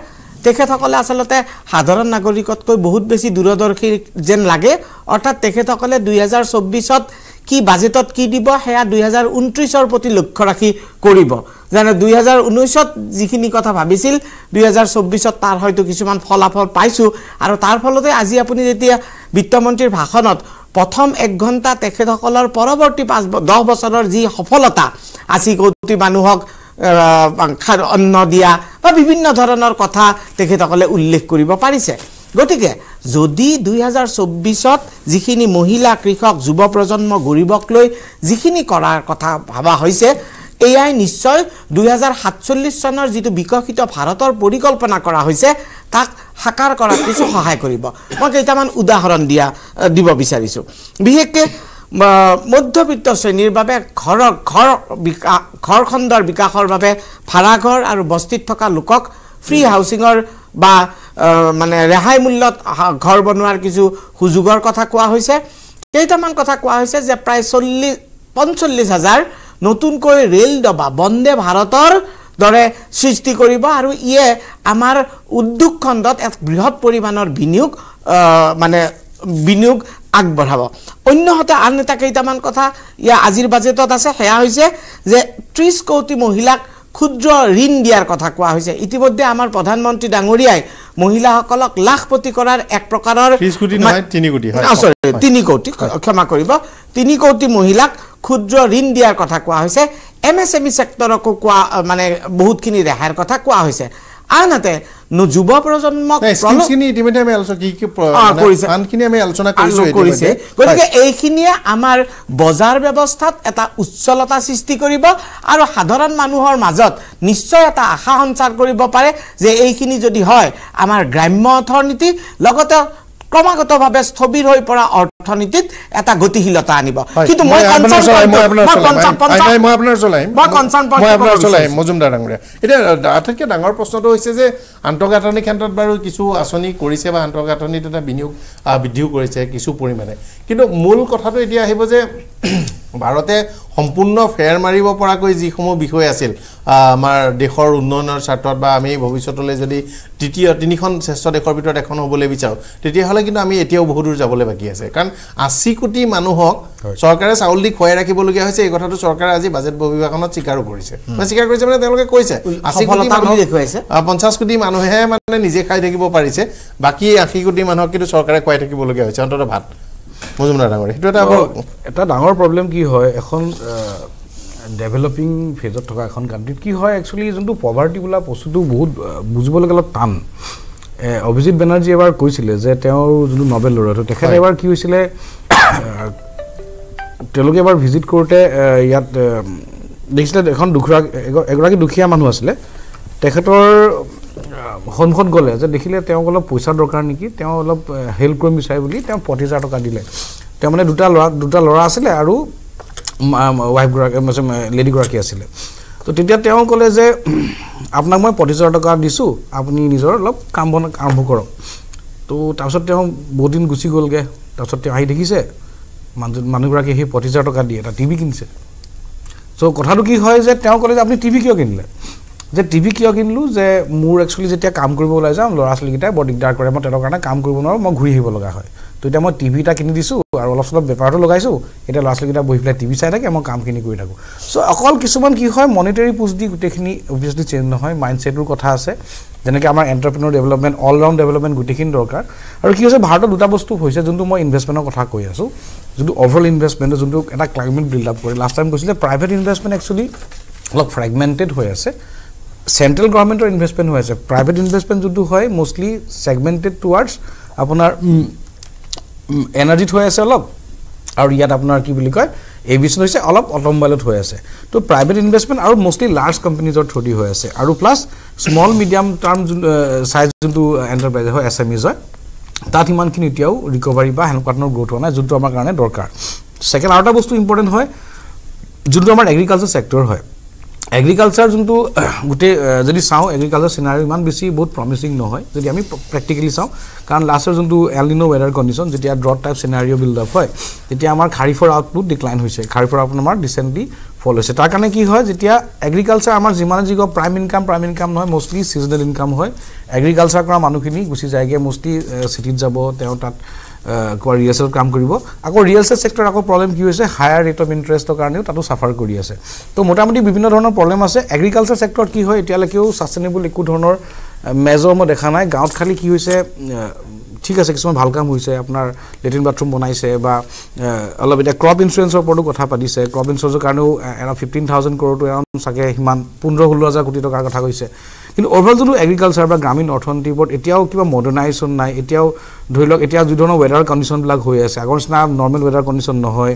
তেখেতসকলে আচলতে সাধাৰণ নাগৰিকতকৈ বহুত বেছি দূৰদৰ্শী যেন লাগে। অৰ্থাৎ তেখেতসকলে দুহেজাৰ চৌব্বিছত কি বাজেটত কি দিব সেয়া দুহেজাৰ ঊনত্ৰিছৰ প্ৰতি লক্ষ্য ৰাখি কৰিব। যেনে দুহেজাৰ ঊনৈছত যিখিনি কথা ভাবিছিল দুহেজাৰ চৌব্বিছত তাৰ হয়তো কিছুমান ফলাফল পাইছোঁ। আৰু তাৰ ফলতে আজি আপুনি যেতিয়া বিত্তমন্ত্ৰীৰ ভাষণত প্ৰথম এক ঘণ্টা তেখেতসকলৰ পৰৱৰ্তী পাঁচ দহ বছৰৰ যি সফলতা আশী কোটি মানুহক অন্ন দিয়া বা বিভিন্ন ধৰণৰ কথা তেখেতসকলে উল্লেখ কৰিব পাৰিছে। গতিকে যদি দুহেজাৰ চৌব্বিছত যিখিনি মহিলা কৃষক যুৱ প্ৰজন্ম গৰীবক লৈ যিখিনি কৰাৰ কথা ভাবা হৈছে এয়াই নিশ্চয় দুহেজাৰ সাতচল্লিছ চনৰ যিটো বিকশিত ভাৰতৰ পৰিকল্পনা কৰা হৈছে তাক সাকাৰ কৰাত কিছু সহায় কৰিব। মই কেইটামান উদাহৰণ দিয়া দিব বিচাৰিছোঁ। বিশেষকৈ মধ্যবিত্ত শ্ৰেণীৰ বাবে ঘৰৰ ঘৰ ঘৰ খণ্ডৰ বিকাশৰ বাবে ভাড়াঘৰ আৰু বস্তিত থকা লোকক ফ্ৰী হাউচিঙৰ বা মানে ৰেহাই মূল্যত ঘৰ বনোৱাৰ কিছু সুযোগৰ কথা কোৱা হৈছে। কেইটামান কথা কোৱা হৈছে যে প্ৰায় চল্লিছ পঞ্চল্লিছ হাজাৰ নতুনকৈ ৰেল ডবা বন্দে ভাৰতৰ দৰে সৃষ্টি কৰিব আৰু ইয়ে আমাৰ উদ্যোগ খণ্ডত এক বৃহৎ পৰিমাণৰ বিনিয়োগ মানে বিনিয়োগ আগবঢ়াব। অন্যহাতে আন এটা কেইটামান কথা ইয়াৰ আজিৰ বাজেটত আছে সেয়া হৈছে যে ত্ৰিছ কোটি মহিলাক ক্ষুদ্ৰ ঋণ দিয়াৰ কথা কোৱা হৈছে। ইতিমধ্যে আমাৰ প্ৰধানমন্ত্ৰী ডাঙৰীয়াই মহিলাসকলক লাখপতি কৰাৰ এক প্ৰকাৰৰ
30 কোটি নহয়, তিনি কোটি,
ক্ষমা কৰিব। তিনি কোটি মহিলাক ক্ষুদ্ৰ ঋণ দিয়াৰ কথা কোৱা হৈছে। এম এছ এম ই ছেক্টৰকো কোৱা মানে বহুতখিনি ৰেহাইৰ কথা কোৱা হৈছে। আনহাতে যুৱ প্ৰজন্মক কৰিছে। গতিকে। এইখিনিয়ে আমাৰ বজাৰ ব্যৱস্থাত এটা উচ্চলতা সৃষ্টি কৰিব আৰু সাধাৰণ মানুহৰ মাজত নিশ্চয় এটা আশা সঞ্চাৰ কৰিব পাৰে যে এইখিনি যদি হয় আমাৰ গ্ৰাম্য অৰ্থনীতি লগতে ক্ৰমাগতভাৱে স্থবিৰ হৈ পৰা অৰ্থনীতিত এটা গতিশীলতা আনিব। কিন্তু
মই। মজুমদাৰ ডাঙৰীয়া। এতিয়া আটাইতকৈ ডাঙৰ প্ৰশ্নটো হৈছে যে আন্তঃগাঁথনি ক্ষেত্ৰত বাৰু কিছু আঁচনি কৰিছে বা আন্তঃগাঁথনিত এটা বিনিয়োগ বৃদ্ধিও কৰিছে কিছু পৰিমাণে। কিন্তু মূল কথাটো এতিয়া আহিব যে ভাৰতে সম্পূৰ্ণ ফেৰ মাৰিব পৰাকৈ যিসমূহ বিষয় আছিল আমাৰ দেশৰ উন্নয়নৰ স্বাৰ্থত বা আমি ভৱিষ্যতলৈ যদি তৃতীয় তিনিখন শ্ৰেষ্ঠ দেশৰ ভিতৰত এখন হ'বলৈ বিচাৰোঁ তেতিয়াহ'লে কিন্তু আমি এতিয়াও বহু দূৰ যাবলৈ বাকী আছে। কাৰণ আশী কোটি মানুহক চৰকাৰে চাউল দি খুৱাই ৰাখিবলগীয়া হৈছে এই কথাটো চৰকাৰে আজি বাজেট অভিভাষণত স্বীকাৰো কৰিছে। স্বীকাৰ কৰিছে মানে তেওঁলোকে কৈছে আশী কোটি মানুহ পঞ্চাছ কোটি মানুহে মানে নিজে খাই থাকিব পাৰিছে বাকী আশী কোটি মানুহক কিন্তু চৰকাৰে খুৱাই থাকিবলগীয়া হৈছে অন্ততঃ ভাত। মজুমদাৰ ডাঙৰীয়া সেইটো এটা
এটা ডাঙৰ প্ৰব্লেম কি হয় এখন ডেভেলপিং ফেজত থকা এখন কাণ্ট্ৰিত কি হয় একচুৱেলি যোনটো পভাৰ্টি বোলা বস্তুটো বহুত বুজিবলৈ অলপ টান অভিজিত বেনাৰ্জী এবাৰ কৈছিলে যে তেওঁৰ যোনটো নবেল ল'ৰাটো তেখেতে। এবাৰ কি হৈছিলে তেওঁলোকে এবাৰ ভিজিট কৰোঁতে ইয়াত দেখিছিলে এখন এগ- এগৰাকী দুখীয়া মানুহ আছিলে তেখেতৰ সন্মুখত গ'লে যে দেখিলে তেওঁক অলপ পইচা দৰকাৰ নেকি তেওঁ অলপ হেল্প কৰিম বিচাৰে বুলি তেওঁ পঁচিছ হাজাৰ টকা দিলে। তেওঁ মানে দুটা ল'ৰা দুটা ল'ৰা আছিলে আৰু ৱাইফগৰাকী লেডিগৰাকী আছিলে। তো তেতিয়া তেওঁ ক'লে যে আপোনাক মই পঁচিছ হাজাৰ টকা দিছোঁ আপুনি নিজৰ অলপ কাম বন আৰম্ভ কৰক। তো তাৰপিছত তেওঁ বহুত দিন গুচি গ'লগৈ। তাৰপিছত তেওঁ আহি দেখিছে মানুহ মানুহগৰাকীয়ে সেই পঁচিছ হাজাৰ টকা দি এটা টিভি কিনিছে। চ' কথাটো কি হয় যে তেওঁ ক'লে যে আপুনি টিভি কিয় কিনিলে? যে টিভি কিয় কিনিলোঁ যে মোৰ একচুৱেলি যেতিয়া কাম কৰিব ওলাই যাওঁ ল'ৰা ছোৱালীকেইটাই বৰ দিগদাৰ কৰে মই তেওঁলোকৰ কাৰণে কাম কৰিব নোৱাৰোঁ মই ঘূৰি আহিব লগা হয়। তো এতিয়া মই টিভি এটা কিনি দিছোঁ আৰু অলপ চলপ বেপাৰটো লগাইছোঁ এতিয়া ল'ৰা ছোৱালীকেইটা বহি পেলাই টিভি চাই থাকে মই কামখিনি কৰি থাকোঁ। চ' অকল কিছুমান কি হয় মনিটাৰী পোষ্ট দি গোটেইখিনি অভিয়াছলি চেঞ্জ নহয় মাইণ্ডছেটৰ কথা আছে। যেনেকৈ আমাৰ entrepreneur development all round development গোটেইখিনি দৰকাৰ। আৰু কি হৈছে ভাৰতত দুটা বস্তু হৈছে যোনটো মই ইনভেষ্টমেণ্টৰ কথা কৈ আছোঁ। যোনটো অভাৰঅল ইনভেষ্টমেণ্ট যোনটো এটা ক্লাইমেট বিল্ড আপ কৰে। লাষ্ট টাইম কৈছিলে প্ৰাইভেট ইনভেষ্টমেণ্ট একচুৱেলি অলপ ফ্ৰেগমেণ্টেড হৈ আছে। চেণ্ট্ৰেল গভৰ্ণমেণ্টৰ ইনভেষ্টমেণ্ট হৈ আছে। প্ৰাইভেট ইনভেষ্টমেণ্ট যোনটো হয় মষ্টলি ছেগমেণ্টেড টুৱাৰ্ডছ আপোনাৰ এনাৰ্জিত হৈ আছে অলপ। আৰু ইয়াত আপোনাৰ কি বুলি কয় এভিয়েশ্যন হৈছে অলপ অট'মোবাইলত হৈ আছে। তো প্ৰাইভেট ইনভেষ্টমেণ্ট আৰু মষ্টলি লাৰ্জ কোম্পানীজৰ থ্ৰুদি হৈ আছে। আৰু প্লাছ স্মল মিডিয়াম টাৰ্ম যোন চাইজ যোনটো এণ্টাৰপ্ৰাইজ হয় এছ এম ইজ হয় তাত ইমানখিনি এতিয়াও ৰিকভাৰী বা সেনেকুৱা ধৰণৰ গ্ৰ'থ হোৱা নাই যোনটো আমাৰ কাৰণে দৰকাৰ। ছেকেণ্ড আৰু এটা বস্তু ইম্পৰ্টেণ্ট হয় যোনটো আমাৰ এগ্ৰিকালচাৰ ছেক্টৰ হয়। এগ্ৰিকালচাৰ যোনটো গোটেই যদি চাওঁ এগ্ৰিকালচাৰ চিনাৰী ইমান বেছি বহুত প্ৰমিচিং নহয় যদি আমি প্ৰেক্টিকেলি চাওঁ। কাৰণ লাষ্টৰ যোনটো এলনিনো ৱেডাৰ কণ্ডিশ্যন যেতিয়া drought type scenario' build up হয় তেতিয়া আমাৰ খাৰিফৰ আউটপুট ডিক্লাইন হৈছে। খাৰিফৰ আউটপুট আমাৰ ৰিচেণ্টলি ফল হৈছে। তাৰ কাৰণে কি হয় যেতিয়া এগ্ৰিকালচাৰ আমাৰ যিমানে যি কওক প্ৰাইম ইনকাম প্ৰাইম ইনকাম নহয় মষ্টলি ছিজনেল ইনকাম হয়। এগ্ৰিকালচাৰ কৰা মানুহখিনি গুচি যায়গৈ মষ্টলি চিটিত যাব তেওঁ তাত কোৱা ৰিয়েল এষ্টেটত কাম কৰিব। আকৌ ৰিয়েল এষ্টেট ছেক্টৰ আকৌ প্ৰব্লেম কি হৈছে? হায়াৰ ৰেট অফ ইণ্টাৰেষ্টৰ কাৰণেও তাতো চাফাৰ কৰি আছে। তো মোটামুটি বিভিন্ন ধৰণৰ প্ৰব্লেম আছে। এগ্ৰিকালচাৰ ছেক্টৰত কি হয় এতিয়ালৈকেও ছাষ্টেইনেবল একো ধৰণৰ মেজৰ মই দেখা নাই। গাঁৱত খালি কি হৈছে ঠিক আছে কিছুমান ভাল কাম হৈছে। আপোনাৰ লেট্ৰিন বাথৰুম বনাইছে বা অলপ এতিয়া ক্ৰপ ইঞ্চুৰেঞ্চৰ ওপৰতো কথা পাতিছে। ক্ৰপ ইঞ্চুৰেঞ্চৰ কাৰণেও এৰাউণ্ড ফিফটিন থাউজেণ্ড কৰোৰটো এৰাউণ্ড চাগে সিমান পোন্ধৰ ষোল্ল হাজাৰ কোটি টকাৰ কথা কৈছে। কিন্তু অভাৰঅল যোনটো এগ্ৰিকালচাৰ বা গ্ৰামীণ অৰ্থনীতিৰ ওপৰত এতিয়াও কিবা মডাৰ্নাইজেশ্যন নাই এতিয়াও ধৰি লওক এতিয়া যি ধৰণৰ ৱেডাৰ কণ্ডিশ্যনবিলাক হৈ আছে আগৰ নিচিনা নৰ্মেল ৱেডাৰ কণ্ডিশ্যন নহয়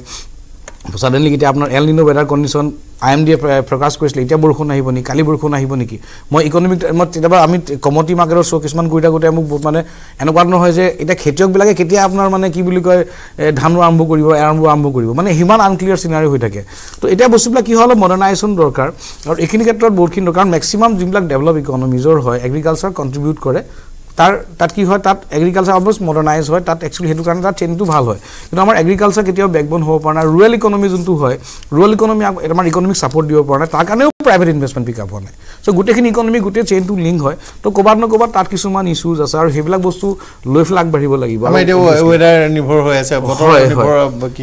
ছাডেনলি এতিয়া আপোনাৰ El Nino weather condition I M ডিয়ে প্ৰকাশ কৰিছিলে এতিয়া বৰষুণ আহিব নেকি? কালি বৰষুণ আহিব নেকি? মই ইকনমিক মই কেতিয়াবা আমি কমটি মাৰ্কেটৰ শ্ব' কিছুমান কৰি থাকোঁতে মোক বহুত মানে এনেকুৱা ধৰণৰ হয় যে এতিয়া খেতিয়কবিলাকে কেতিয়া আপোনাৰ মানে কি বুলি কয় ধান আৰম্ভ কৰিব আৰম্ভ আৰম্ভ কৰিব। মানে সিমান আনক্লিয়াৰ চিনাৰী হৈ থাকে। তো এতিয়া বস্তুবিলাক কি হয় অলপ মডাৰ্নাইজেশ্যন দৰকাৰ। আৰু এইখিনি ক্ষেত্ৰত বহুতখিনি দৰকাৰ। মেক্সিমাম যিবিলাক ডেভেলপ ইকনমিজৰ হয় এগ্ৰিকালচাৰ কণ্ট্ৰিবিউট কৰে। তাৰ তাত কি হয় তাত এগ্ৰিকালচাৰ অলমষ্ট মডাৰ্নাইজ হয় তাত একচুৱেলি সেইটো কাৰণে তাত চেইনটো ভাল হয়। কিন্তু আমাৰ এগ্ৰিকালচাৰ কেতিয়াও বেকবন হ'ব পৰা নাই ৰুৰেল ইকনমি যোনটো হয় ৰুৰেল ইকনমি আমাৰ ইকনমিক ছাপৰ্ট দিব পৰা নাই তাৰ কাৰণেও প্ৰাইভেট ইনভেষ্টমেণ্ট পিক আপ হোৱা নাই। চ' গোটেইখিনি ইকনমি গোটেই চেইনটো লিংক হয়। তো ক'ৰবাত ন ক'ৰবাত তাত কিছুমান ইছ্যুজ আছে আৰু সেইবিলাক বস্তু লৈ পেলাই আগবাঢ়িব লাগিব।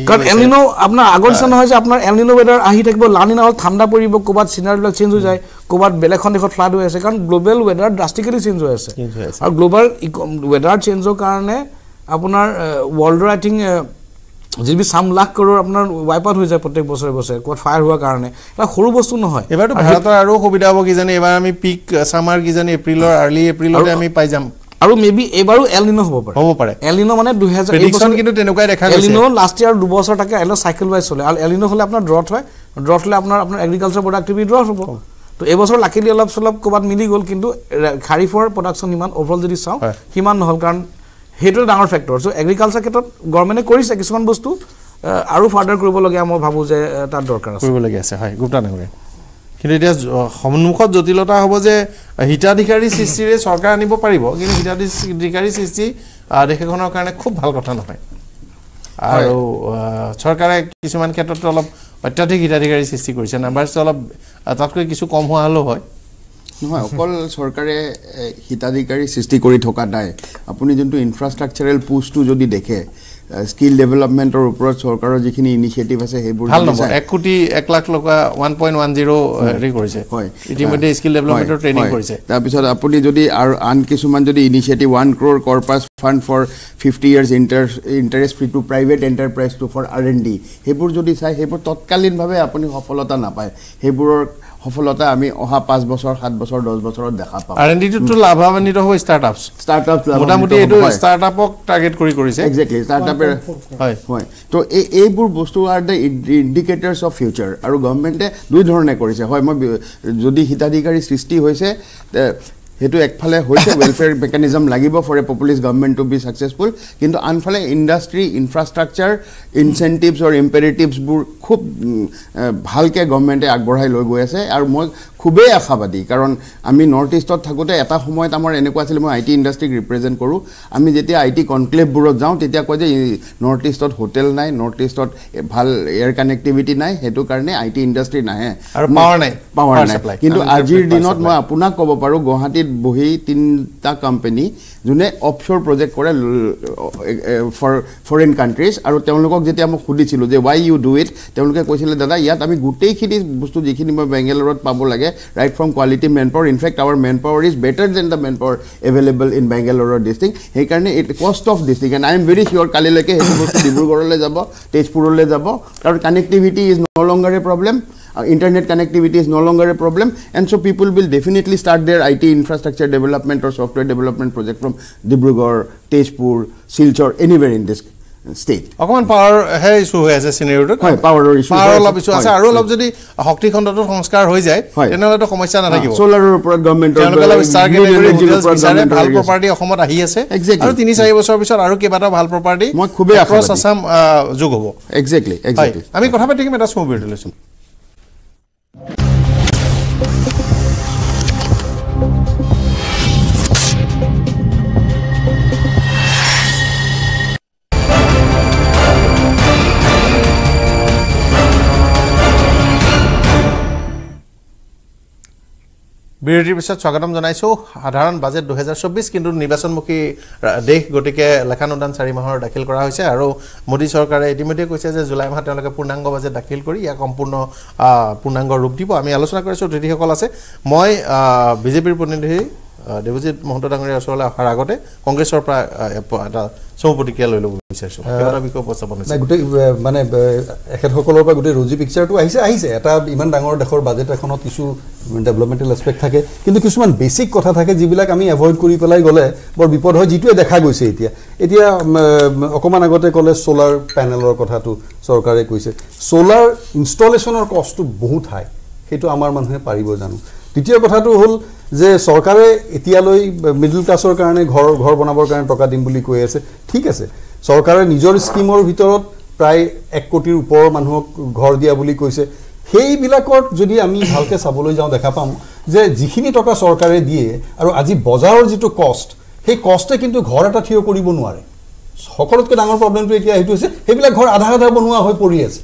কাৰণ
হৈছে।
এলনিনো আপোনাৰ আগৰ নিচিনা নহয় যে আপোনাৰ এলনিনো ৱেডাৰ আহি থাকিব লানিনা হ'ল ঠাণ্ডা পৰিব ক'ৰবাত চিনাৰীবিলাক চেঞ্জ হৈ যায় ক'ৰবাত বেলেগখন দেশত ফ্লাড হৈ আছে কাৰণ গ্ল'বেল ৱেডাৰ ড্ৰাষ্টিকেলি চেঞ্জ হৈ আছে। আৰু গ্ল'বেল ৱেডাৰ চেঞ্জৰ কাৰণে আপোনাৰ ৱৰ্ল্ডৰ আই থিংক যিবি চাম লাখ কৰোৰ আপোনাৰ ৱাইপ আউট হৈ যায় প্ৰত্যেক বছৰে বছৰে ক'ৰবাত ফায়াৰ হোৱাৰ কাৰণে। এটা সৰু বস্তু নহয়।
এইবাৰতো ভাৰতৰ আৰু সুবিধা হ'ব কিজানি এইবাৰ আমি পিক ছামাৰ কিজানি এপ্ৰিলৰ আৰ্লি এপ্ৰিলতে আমি পাই যাম।
আৰু মে বি এইবাৰো এলনিনো হ'ব পাৰে।
হ'ব পাৰে।
এলনিনো মানে দুহেজাৰ
কিন্তু তেনেকুৱাই দেখা
এলিনো লাষ্ট ইয়াৰ দুবছৰ থাকে এলিনো চাইকেল ৱাইজ চলে। আৰু এলিনো হ'লে আপোনাৰ ড্ৰট হয়। ড্ৰট হ'লে আপোনাৰ আপোনাৰ এগ্ৰিকালচাৰ প্ৰডাক্টিভিটি ড্ৰট হ'ব। তো এইবছৰ লাকিলি অলপ চলপ ক'ৰবাত মিলি গ'ল কিন্তু খাৰিফৰ প্ৰডাকশ্যন ইমান অভাৰঅল যদি চাওঁ। সিমান নহ'ল। কাৰণ সেইটো এটা ডাঙৰ ফেক্টৰ চ' এগ্ৰিকালচাৰ ক্ষেত্ৰত গভৰ্ণমেণ্টে কৰিছে কিছুমান বস্তু আৰু ফাৰ্ডাৰ কৰিবলগীয়া মই ভাবোঁ যে তাত দৰকাৰ আছে।
কৰিবলগীয়া আছে হয় গুপ্তা ডাঙৰীয়া কিন্তু এতিয়া সন্মুখত জটিলতা হ'ব যে হিতাধিকাৰী সৃষ্টিৰে চৰকাৰ আনিব পাৰিব কিন্তু হিতাধিকাৰী সৃষ্টি দেশ এখনৰ কাৰণে খুব ভাল কথা নহয়। আৰু চৰকাৰে কিছুমান ক্ষেত্ৰত অলপ অত্যাধিক হিতাধিকাৰী সৃষ্টি কৰিছে। নাম্বাৰটো অলপ তাতকৈ কিছু কম হোৱা হ'লেও হয়।
নহয় অকল চৰকাৰে হিতাধিকাৰী সৃষ্টি কৰি থকা নাই। আপুনি যোনটো ইনফ্ৰাষ্ট্ৰাকচাৰেল পুষ্টটো যদি দেখে স্কিল ডেভেলপমেণ্টৰ ওপৰত চৰকাৰৰ যিখিনি ইনিচিয়েটিভ আছে সেইবোৰ
ভাল
চায়-
এক কোটি এক লাখ টকা ওৱান পইণ্ট ওৱান জিৰ' হেৰি কৰিছে।
হয়।
ইতিমধ্যে স্কিল ডেভেলপমেণ্টৰ ট্ৰেইনিং। কৰিছে।
তাৰপিছত আপুনি যদি আৰু আন কিছুমান যদি initiative one crore corpus fund for fifty years inter interest free to private enterprise to for R and D সেইবোৰ যদি চায় সেইবোৰ তৎকালীনভাৱে আপুনি সফলতা নাপায়। সেইবোৰৰ সফলতা আমি অহা পাঁচ বছৰ সাত বছৰ দহ বছৰত দেখা পাম।
আৰ এন ডিটোতো লাভান্বিত হ'ব ষ্টাৰ্টআপছ
ষ্টাৰ্টআপ
মোটামুটি এইটো ষ্টাৰ্টআপক টাৰ্গেট কৰি কৰিছে।
একজেক্টলি ষ্টাৰ্টআপে
হয়।
হয়। তো এই এইবোৰ বস্তু are the indicators of future আৰু গভৰ্ণমেণ্টে দুই ধৰণে কৰিছে। হয় মই যদি হিতাধিকাৰী সৃষ্টি হৈছে সেইটো একফালে হৈছে ৱেলফেয়াৰ মেকানিজম লাগিব for a populist government to be successful কিন্তু আনফালে ইণ্ডাষ্ট্ৰী ইনফ্ৰাষ্ট্ৰাকচাৰ ইনচেণ্টিভছ আৰু ইম্পেৰেটিভছবোৰ খুব ভালকৈ গভৰ্ণমেণ্টে আগবঢ়াই লৈ গৈ আছে আৰু মই খুবেই আশাবাদী কাৰণ আমি নৰ্থ ইষ্টত থাকোঁতে এটা সময়ত আমাৰ এনেকুৱা আছিলে মই আই টি ইণ্ডাষ্ট্ৰিক ৰিপ্ৰেজেণ্ট কৰোঁ আমি যেতিয়া আই টি কনক্লেভবোৰত যাওঁ তেতিয়া কয় যে নৰ্থ ইষ্টত হোটেল নাই নৰ্থ ইষ্টত ভাল এয়াৰ কানেক্টিভিটি নাই সেইটো কাৰণে আই টি ইণ্ডাষ্ট্ৰী নাহে
আৰু power নাই,
পাৱাৰ নাই কিন্তু আজিৰ দিনত. মই আপোনাক ক'ব পাৰোঁ গুৱাহাটীত বহি তিনিটা কোম্পানী যোনে অফশ্ব'ৰ প্ৰজেক্ট কৰে ফৰ ফৰেইন কাণ্ট্ৰিজ আৰু তেওঁলোকক যেতিয়া মই সুধিছিলোঁ যে ৱাই ইউ ডু ইট তেওঁলোকে কৈছিলে দাদা ইয়াত আমি গোটেইখিনি বস্তু যিখিনি মই বেংগালোৰত পাব লাগে right from quality man power in fact our man power is better than the man power available in বেংগালোৰৰ district সেইকাৰণে it cost of district and I am very sure কালিলৈকে সেইটো বস্তু ডিব্ৰুগড়লৈ যাব তেজপুৰলৈ যাব কাৰণ connectivity is no longer a problem state
অকণমান পাৱাৰহে ইছ্যু হৈ আছে চিনেৰিটোত পাৱাৰ। অলপ ইছ্যু আছে আৰু অলপ যদি শক্তি সংস্কাৰ হৈ যায়। তেনেহ'লেতো সমস্যা নাথাকিব
চ'লাৰৰ ওপৰত গভৰ্ণমেণ্টৰ
হোটেলছ বিচাৰে ভাল
প্ৰপাৰ্টি
প্ৰপাৰ্টি অসমত আহি আছে
Exactly.
আৰু তিনি চাৰি বছৰৰ পিছত আৰু কেইবাটাও ভাল প্ৰপাৰ্টি
মই খুবেই
ক্ৰছ
আশাবাদী।
আছাম আহ, যোগ হ'ব
একজেক্টলি
হয়
একজেক্টলি
আমি কথা পাতি থাকিম এটা স্মু বিৰতি লৈছোঁ বিৰতিৰ পিছত স্বাগতম জনাইছোঁ। সাধাৰণ বাজেট দুহেজাৰ চৌব্বিছ কিন্তু নিৰ্বাচনমুখী দেশ গতিকে লেখানুদান চাৰি মাহৰ দাখিল কৰা হৈছে আৰু মোদী চৰকাৰে ইতিমধ্যে কৈছে যে জুলাই মাহত তেওঁলোকে পূৰ্ণাংগ বাজেট দাখিল কৰি ইয়াক সম্পূৰ্ণ পূৰ্ণাংগ ৰূপ দিব। আমি আলোচনা কৰিছোঁ অতিথিসকল আছে। মই বিজেপিৰ প্ৰতিনিধি দেৱজিৎ মহন্ত ডাঙৰীয়াৰ ওচৰলৈ অহাৰ আগতে কংগ্ৰেছৰ পৰা এটা চমু প্ৰতিক্ৰিয়া লৈ ল'ব বিচাৰিছোঁ। কেইবাটা বিষয় উপস্থাপন হৈছে।
গোটেই মানে এখেতসকলৰ পৰা গোটেই ৰজি পিকচাৰটো আহিছে আহিছে। এটা ইমান ডাঙৰ দেশৰ বাজেট এখনত কিছু ডেভেলপমেণ্টেল এছপেক্ট থাকে। কিন্তু কিছুমান বেছিক কথা থাকে যিবিলাক আমি এভইড কৰি পেলাই গ'লে বৰ বিপদ হয় যিটোৱে দেখা গৈছে এতিয়া। এতিয়া অকণমান আগতে ক'লে ছ'লাৰ পেনেলৰ কথাটো চৰকাৰে কৈছে। ছ'লাৰ ইনষ্টলেশ্যনৰ কষ্টটো বহুত হাই সেইটো আমাৰ মানুহে পাৰিব জানো। দ্বিতীয় কথাটো হ'ল যে চৰকাৰে এতিয়ালৈ মিডল ক্লাছৰ কাৰণে ঘৰ ঘৰ বনাবৰ কাৰণে টকা দিম বুলি কৈ আছে। ঠিক আছে চৰকাৰে নিজৰ স্কিমৰ ভিতৰত প্ৰায় এক কোটিৰ ওপৰৰ মানুহক ঘৰ দিয়া বুলি কৈছে। সেইবিলাকত যদি আমি ভালকৈ চাবলৈ যাওঁ দেখা পাম যে যিখিনি টকা চৰকাৰে দিয়ে আৰু আজি বজাৰৰ যিটো কষ্ট সেই কষ্টে কিন্তু ঘৰ এটা থিয় কৰিব নোৱাৰে। সকলোতকৈ ডাঙৰ প্ৰব্লেমটো এতিয়া সেইটো হৈছে সেইবিলাক ঘৰ আধা আধা বনোৱা হৈ পৰি আছে।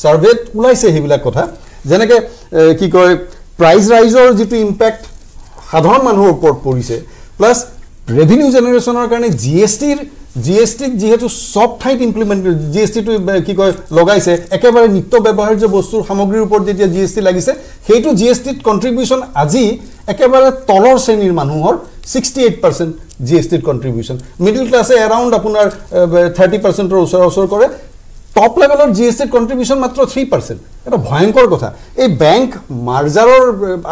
ছাৰ্ভেত ওলাইছে সেইবিলাক কথা। যেনেকৈ কি কয় প্ৰাইজ ৰাইজৰ যিটো ইম্পেক্ট সাধাৰণ মানুহৰ ওপৰত পৰিছে প্লাছ ৰেভিনিউ জেনেৰেশ্যনৰ কাৰণে জি এছ টিৰ জি এছ টিক যিহেতু চব ঠাইত ইমপ্লিমেণ্ট জি এছ টিটো কি কয় লগাইছে একেবাৰে নিত্য ব্যৱহাৰ্য বস্তুৰ সামগ্ৰীৰ ওপৰত যেতিয়া জি এছ টি লাগিছে সেইটো জি এছ টিত কণ্ট্ৰিবিউশ্যন আজি একেবাৰে তলৰ শ্ৰেণীৰ মানুহৰ sixty eight percent G S টিত কণ্ট্ৰিবিউশ্যন মিডিল ক্লাছে এৰাউণ্ড আপোনাৰ থাৰ্টি পাৰ্চেণ্টৰ ওচৰা ওচৰ কৰে টপ লেভেলৰ জি এছ টিৰ কণ্ট্ৰিবিউশ্যন মাত্ৰ থ্ৰী পাৰ্চেণ্ট এটা ভয়ংকৰ কথা। এই বেংক মাৰ্জাৰৰ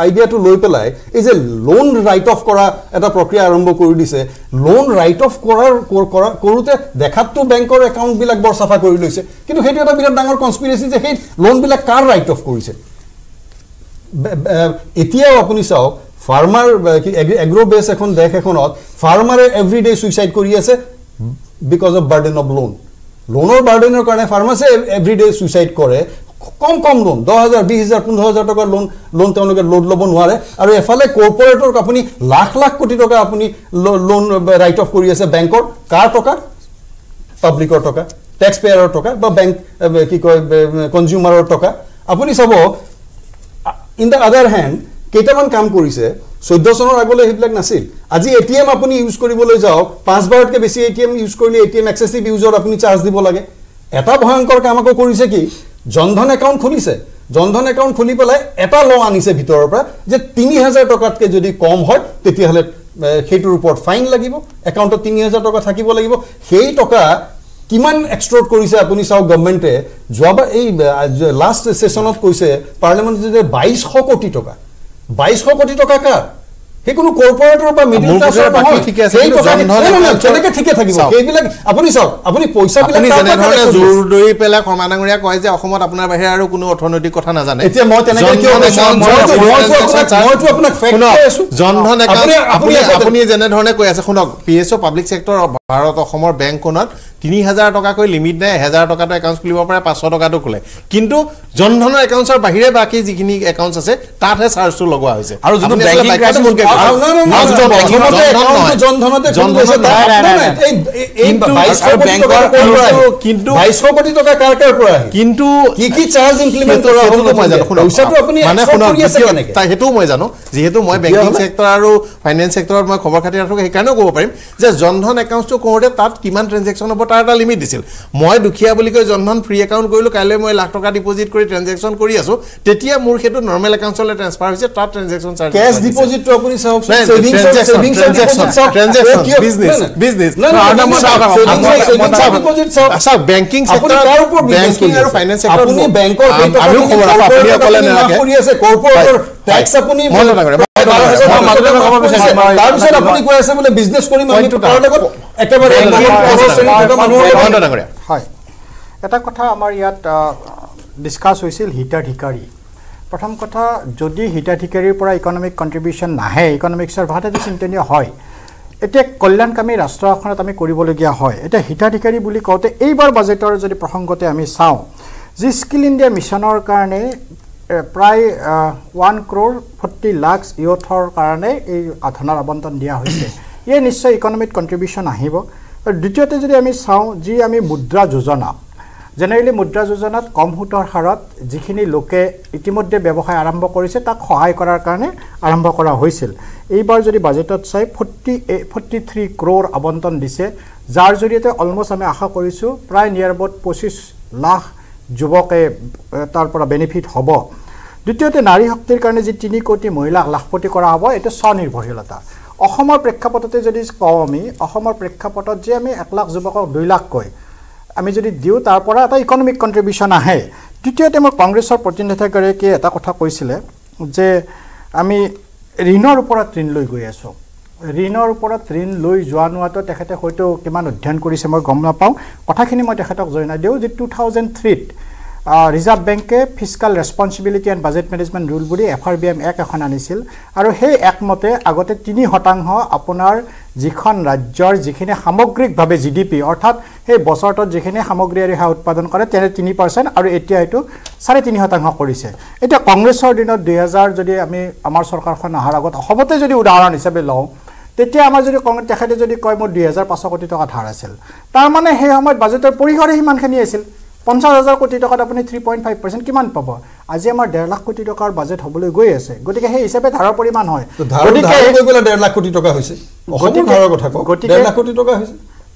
আইডিয়াটো লৈ পেলাই এই যে লোন ৰাইট অফ কৰা এটা প্ৰক্ৰিয়া আৰম্ভ কৰি দিছে লোন ৰাইট অফ কৰাৰ কৰ- কৰা- কৰোঁতে দেখাততো বেংকৰ একাউণ্টবিলাক বৰ চাফা কৰি লৈছে। কিন্তু সেইটো এটা বিৰাট ডাঙৰ কনস্পিৰেচি যে সেই লোনবিলাক কাৰ ৰাইট অফ কৰিছে এতিয়াও আপুনি চাওক ফাৰ্মাৰ এগ্ৰ' বেছ এখন দেশ এখনত ফাৰ্মাৰে এভৰি ডে চুইচাইড কৰি আছে because of burden of loan লোনৰ বাৰ্ডেনৰ কাৰণে ফাৰ্মাছে এভৰি ডে চুইচাইড কৰে। কম কম লোন দহ হাজাৰ বিছ হাজাৰ পোন্ধৰ হাজাৰ টকাৰ লোন লোন তেওঁলোকে লোড ল'ব নোৱাৰে। আৰু এফালে কৰ্পৰেটক আপুনি লাখ লাখ কোটি টকা আপুনি লোন ৰাইট অফ কৰি আছে বেংকৰ কাৰ টকা? পাব্লিকৰ টকা টেক্স পেয়াৰৰ টকা বা বেংক কি কয় কনজিউমাৰৰ টকা। আপুনি চাব ইন দ্য আদাৰ হেণ্ড কেইটামান কাম কৰিছে। চৈধ্য চনৰ আগলৈ সেইবিলাক নাছিল। আজি এ টি এম আপুনি ইউজ কৰিবলৈ যাওক পাঁচবাৰতকৈ বেছি এ টি এম ইউজ কৰিলে এ টি এম এক্সেচিভ ইউজত আপুনি চাৰ্জ দিব লাগে। এটা ভয়ংকৰ কাম আকৌ কৰিছে কি? জনধন একাউণ্ট খুলিছে। জনধন একাউণ্ট খুলি পেলাই এটা ল আনিছে ভিতৰৰ পৰা যে তিনি হাজাৰ টকাতকৈ যদি কম হয় তেতিয়াহ'লে সেইটোৰ ওপৰত ফাইন লাগিব। একাউণ্টত তিনি হাজাৰ টকা থাকিব লাগিব। সেই টকা কিমান এক্সট্ৰট কৰিছে আপুনি চাওক গভমেণ্টে যোৱাবাৰ এই লাষ্ট ছেশ্যনত কৈছে পাৰ্লিয়ামেণ্টত যে বাইছশ কোটি টকা। বাইছশ কোটি টকা কাৰ? সেই কোনো কৰ্পৰেটৰ বা মিডিল ক্লাছৰ
বাকী
নহয়।
ঠিকে আছে,
সেই টকা- কেনেকে ঠিকে থাকিব।
চাওক।
সেইবিলাক আপুনি চাওক আপুনি পইচাবিলাক
আপুনি
পৰা
যেনেধৰণে
collect কৰি
জোৰ পেলাই শৰ্মা ডাঙৰীয়া কয় যে অসমত আপোনাৰ বাহিৰে আৰু কোনো অৰ্থনৈতিক কথা নাজানে।
এতিয়া মই তেনেকে কিয় মইতো- মইতো
একাউণ্ট,
আপোনাক-
শুনক,
কৈ আছো।
জনধন একাউণ্ট
আপুনি- আপুনি
আপুনি আপুনি যেনেধৰণে কৈ আছে শুনক P S O' public sector Bharat অসমৰ বেংকখনত তিনি হাজাৰ টকাকৈ লিমিট নাই এহেজাৰ টকাটো একাউণ্ট খুলিব পাৰে পাঁচশ টকাটো খোলে কিন্তু জনধনৰ একাউণ্টছৰ বাহিৰে বাকী যিখিনি একাউণ্টছ আছে তাতহে চাৰ্জটো লগোৱা হৈছে
আৰু যোনটো
আপুনি আচলতে
banking
বাক্যটো
crisis-
ভুলকৈ কৈছে।
আৰু নহয়, নহয়, নহয়,
জনধন নহয়,
প্ৰথমতে
জনধন
একাউণ্টটো
নহয়।
জনধনতে খুলি
জনধনত
লৈছে, তাৰ
নাই, নাই,
নাই,
নাই,
নাই, এই- এই- এই
কিন্তু-
2200
আৰু
কোটি
বেংকৰ
টকা ক'ৰ পৰা আহিল?
কিন্তু-
2200 কোটি টকা কাৰ কাৰ পৰা আহিল?
কিন্তু
কি কি চাৰ্জ ইমপ্লিমেণ্ট কৰা হ'ল
সেইটোতো মই জানো শুনক
পইচাটো আপুনি
মানে
export
শুনক
কৰি আছে
দ্বিতীয়-
কেনেকে?
তাই সেইটোও মই জানো যিহেতু মই বেংকিং ছেক্টৰ আৰু ফাইনেন্স ছেক্টৰত মই খবৰ খাতি ৰাখোঁ সেইকাৰণেও ক'ব পাৰিম যে জনধন একাউণ্টটো কৰোঁতে তাত কিমান ট্ৰেঞ্জেকশ্যন হ'ব তাৰ এটা লিমিট দিছিল। মই দুখীয়া বুলি কৈ জনধন ফ্ৰী একাউণ্ট কৰিলোঁ কাইলৈ মই লাখ টকা ডিপজিট কৰি ট্ৰেঞ্জেকশ্যন কৰি আছোঁ। তেতিয়া মোৰ সেইটো নৰ্মেল একাউণ্টছলৈ ট্ৰেন্সফাৰ হৈছে তাত ট্ৰেঞ্জেকশ্যন চাৰ্জ
কেছ ডিপজিটটো আপুনি চাওক তাৰপিছত আপুনি কৈ আছে বোলে বিজনেছ কৰিম আমি
এটা কথা আমাৰ ইয়াত ডিছকাছ হৈছিল হিতাধিকাৰী প্ৰথম কথা যদি হিতাধিকাৰীৰ পৰা ইকনমিক কণ্ট্ৰিবিউশ্যন নাহে ইকনমিক্সৰ ভাষাটো চিন্তনীয় হয় এতিয়া কল্যাণকামী ৰাষ্ট্ৰ এখনত আমি কৰিবলগীয়া হয়। এতিয়া হিতাধিকাৰী বুলি কওঁতে এইবাৰ বাজেটৰ যদি প্ৰসংগতে আমি চাওঁ যি স্কিল ইণ্ডিয়া মিছনৰ কাৰণে প্ৰায় ওৱান ক্ৰ'ৰ ফৰ্টি লাখ ইয়থৰ কাৰণে এই ধনৰ আবণ্টন দিয়া হৈছে। ইয়ে নিশ্চয় ইকনমিক কণ্ট্ৰিবিউশ্যন আহিব। আৰু দ্বিতীয়তে যদি আমি চাওঁ যি আমি মুদ্ৰা যোজনা জেনেৰেলি মুদ্ৰা যোজনাত কম সুতৰ হাৰত যিখিনি লোকে ইতিমধ্যে ব্যৱসায় আৰম্ভ কৰিছে তাক সহায় কৰাৰ কাৰণে আৰম্ভ কৰা হৈছিল। এইবাৰ যদি বাজেটত চাই ফৰ্টি ফৰ্টি থ্ৰী ক্ৰ'ৰ আবণ্টন দিছে। যাৰ জৰিয়তে অলমষ্ট আমি আশা কৰিছোঁ প্ৰায় নিয়াৰ এবাউট পঁচিছ লাখ যুৱকে তাৰ পৰা বেনিফিট হ'ব। দ্বিতীয়তে নাৰী শক্তিৰ কাৰণে যি তিনি কোটি মহিলাক লাখপতি কৰা হ'ব এইটো স্বনিৰ্ভৰশীলতা। অসমৰ প্ৰেক্ষাপটতে যদি কওঁ আমি অসমৰ প্ৰেক্ষাপটত যে আমি এক লাখ যুৱকক দুই লাখকৈ আমি যদি দিওঁ তাৰ পৰা এটা ইকনমিক কণ্ট্ৰিবিউশ্যন আহে। তৃতীয়তে মোৰ কংগ্ৰেছৰ প্ৰতিনিধিগৰাকীয়ে এটা কথা কৈছিলে যে আমি ঋণৰ ওপৰত ঋণ লৈ গৈ আছোঁ। ঋণৰ ওপৰত ঋণ লৈ যোৱা নোৱাটো তেখেতে হয়তো কিমান অধ্যয়ন কৰিছে মই গম নাপাওঁ। কথাখিনি মই তেখেতক জনাই দিওঁ যে টু থাউজেণ্ড থ্ৰীত ৰিজাৰ্ভ বেংকে fiscal responsibility and budget management rule বুলি এফ আৰ বি এম এক এখন আনিছিল আৰু সেই একমতে আগতে তিনি শতাংশ আপোনাৰ যিখন ৰাজ্যৰ যিখিনি সামগ্ৰিকভাৱে জি ডি পি অৰ্থাৎ সেই বছৰটোত যিখিনি সামগ্ৰী আৰু সেৱা উৎপাদন কৰে তেনে তিনি পাৰ্চেণ্ট আৰু এতিয়া এইটো চাৰে তিনি শতাংশ কৰিছে। এতিয়া কংগ্ৰেছৰ দিনত দুহেজাৰ যদি আমি আমাৰ চৰকাৰখন অহাৰ আগত অসমতে যদি উদাহৰণ হিচাপে লওঁ তেতিয়া আমাৰ যদি কং তেখেতে যদি কয় মোৰ দুহেজাৰ পাঁচশ কোটি টকা ধাৰ আছিল। তাৰমানে সেই সময়ত বাজেটৰ পৰিসৰে সিমানখিনি আছিল। পঞ্চাছ হাজাৰ কোটি টকাত আপুনি থ্ৰী পইণ্ট ফাইভ পাৰ্চেণ্ট কিমান পাব? আজি আমাৰ ডেৰ লাখ কোটি টকাৰ বাজেট হ'বলৈ গৈ আছে। গতিকে সেই হিচাপে ধাৰৰ পৰিমাণ হয়।
ডেৰ লাখ কোটি টকা হৈছে।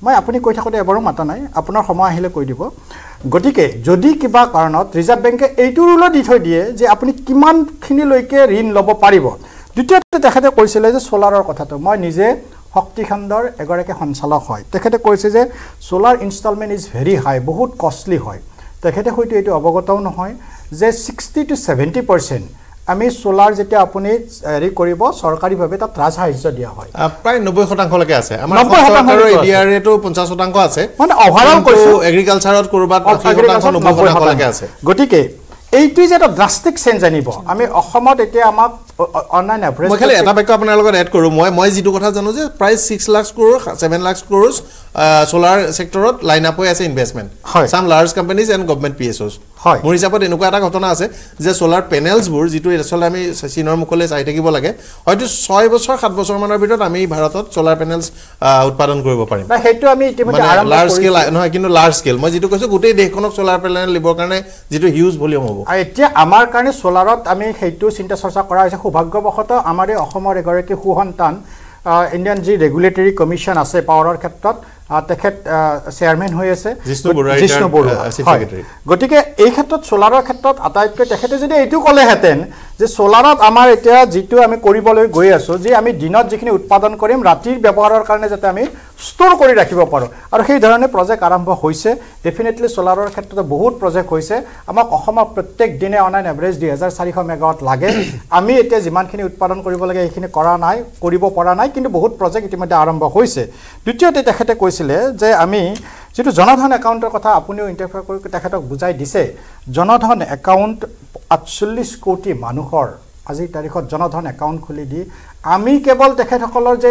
মই আপুনি কৈ থাকোঁতে এবাৰো মাতা নাই। আপোনাৰ সময় আহিলে কৈ দিব। গতিকে যদি কিবা কাৰণত ৰিজাৰ্ভ বেংকে এইটো ৰুলো দি থৈ দিয়ে যে আপুনি কিমানখিনিলৈকে ঋণ ল'ব পাৰিব দ্বিতীয়তে তেখেতে কৈছিলে যে চ'লাৰৰ কথাটো। মই নিজে শক্তিখণ্ডৰ এগৰাকী সঞ্চালক হয়। তেখেতে কৈছে যে solar installment is very high বহুত কষ্টলি হয়। তেখেতে হয়তো এইটো অৱগতও নহয় যে ছিক্সটি টু ছেভেণ্টি পাৰ্চেণ্ট আমি চ'লাৰ যেতিয়া আপুনি হেৰি কৰিব চৰকাৰীভাৱে তাত ৰাজসাহাৰ্য দিয়া হয়।
প্ৰায় নব্বৈ শতাংশলৈকে আছে। আমাৰ
90
অসম
শতাংশ
চৰকাৰৰ
আছে।
এডিআৰএটো পঞ্চাছ শতাংশ আছে।
মানে overall কৈছোঁ।
এগ্ৰিকালচাৰত ক'ৰবাত আশী শতাংশ নব্বৈ শতাংশলৈকে আছে।
গতিকে এইটোৱে যে এটা ড্ৰাষ্টিক চেঞ্জ আনিব আমি অসমত এতিয়া আমাক অনলাইন এভাৰেজ
মই খালি এটা বাক্য আপোনাৰ লগত এড কৰোঁ মই মই যিটো কথা জানো যে প্ৰায় six lakh crore seven lakh crore solar ছেক্টৰত লাইন আপ হৈ আছে ইনভেষ্টমেণ্ট
হয়।
Some large companies and government P S Os. মোৰ হিচাপত এনেকুৱা এটা ঘটনা আছে যে চ'লাৰ পেনেলছবোৰ যিটো আচলতে আমি চীনৰ মুখলৈ চাই থাকিব লাগে হয়তো ছয় বছৰ সাত বছৰমানৰ ভিতৰত আমি ভাৰতত চ'লাৰ পেনেলছ উৎপাদন কৰিব পাৰিম।
বা সেইটো আমি
মানে লাৰ্জ স্কেল। নহয় কিন্তু লাৰ্জ স্কেল মই যিটো কৈছোঁ গোটেই দেশখনক চ'লাৰ পেনেল দিবৰ কাৰণে যিটো হিউজ ভলিউম হ'ব।
আৰু এতিয়া আমাৰ কাৰণে চ'লাৰত আমি সেইটো চিন্তা চৰ্চা কৰা হৈছে। সৌভাগ্যবশতঃ আমাৰ এই অসমৰ এগৰাকী সুসন্তান ইণ্ডিয়ান যি ৰেগুলেটৰী কমিশ্যন আছে পাৱাৰৰ ক্ষেত্ৰত তেখেত চেয়াৰমেন হৈ আছে।
জিষ্ণু বৰুৱা।
গতিকে এই ক্ষেত্ৰত চ'লাৰৰ ক্ষেত্ৰত আটাইতকৈ তেখেতে যদি এইটো ক'লেহেঁতেন যে চ'লাৰত আমাৰ এতিয়া যিটো আমি কৰিবলৈ গৈ আছোঁ যে আমি দিনত যিখিনি উৎপাদন কৰিম ৰাতিৰ ব্যৱহাৰৰ কাৰণে যাতে আমি ষ্ট'ৰ কৰি ৰাখিব পাৰোঁ। আৰু সেই ধৰণে প্ৰজেক্ট আৰম্ভ হৈছে। ডেফিনেটলি চ'লাৰৰ ক্ষেত্ৰতো বহুত প্ৰজেক্ট হৈছে। আমাক অসমত প্ৰত্যেক দিনে অন এন এভাৰেজ দুহেজাৰ চাৰিশ মেগাৱাট লাগে। আমি এতিয়া যিমানখিনি উৎপাদন কৰিব লাগে সেইখিনি কৰা নাই কৰিব পৰা নাই কিন্তু বহুত প্ৰজেক্ট ইতিমধ্যে আৰম্ভ হৈছে। দ্বিতীয়তে তেখেতে কৈছিলে যে আমি যিটো জনধন একাউণ্টৰ কথা আপুনিও ইণ্টাৰফিয়াৰ কৰি তেখেতক বুজাই দিছে জনধন একাউণ্ট আঠচল্লিছ কোটি মানুহৰ আজিৰ তাৰিখত জনধন একাউণ্ট খুলি দি আমি কেৱল তেখেতসকলৰ যে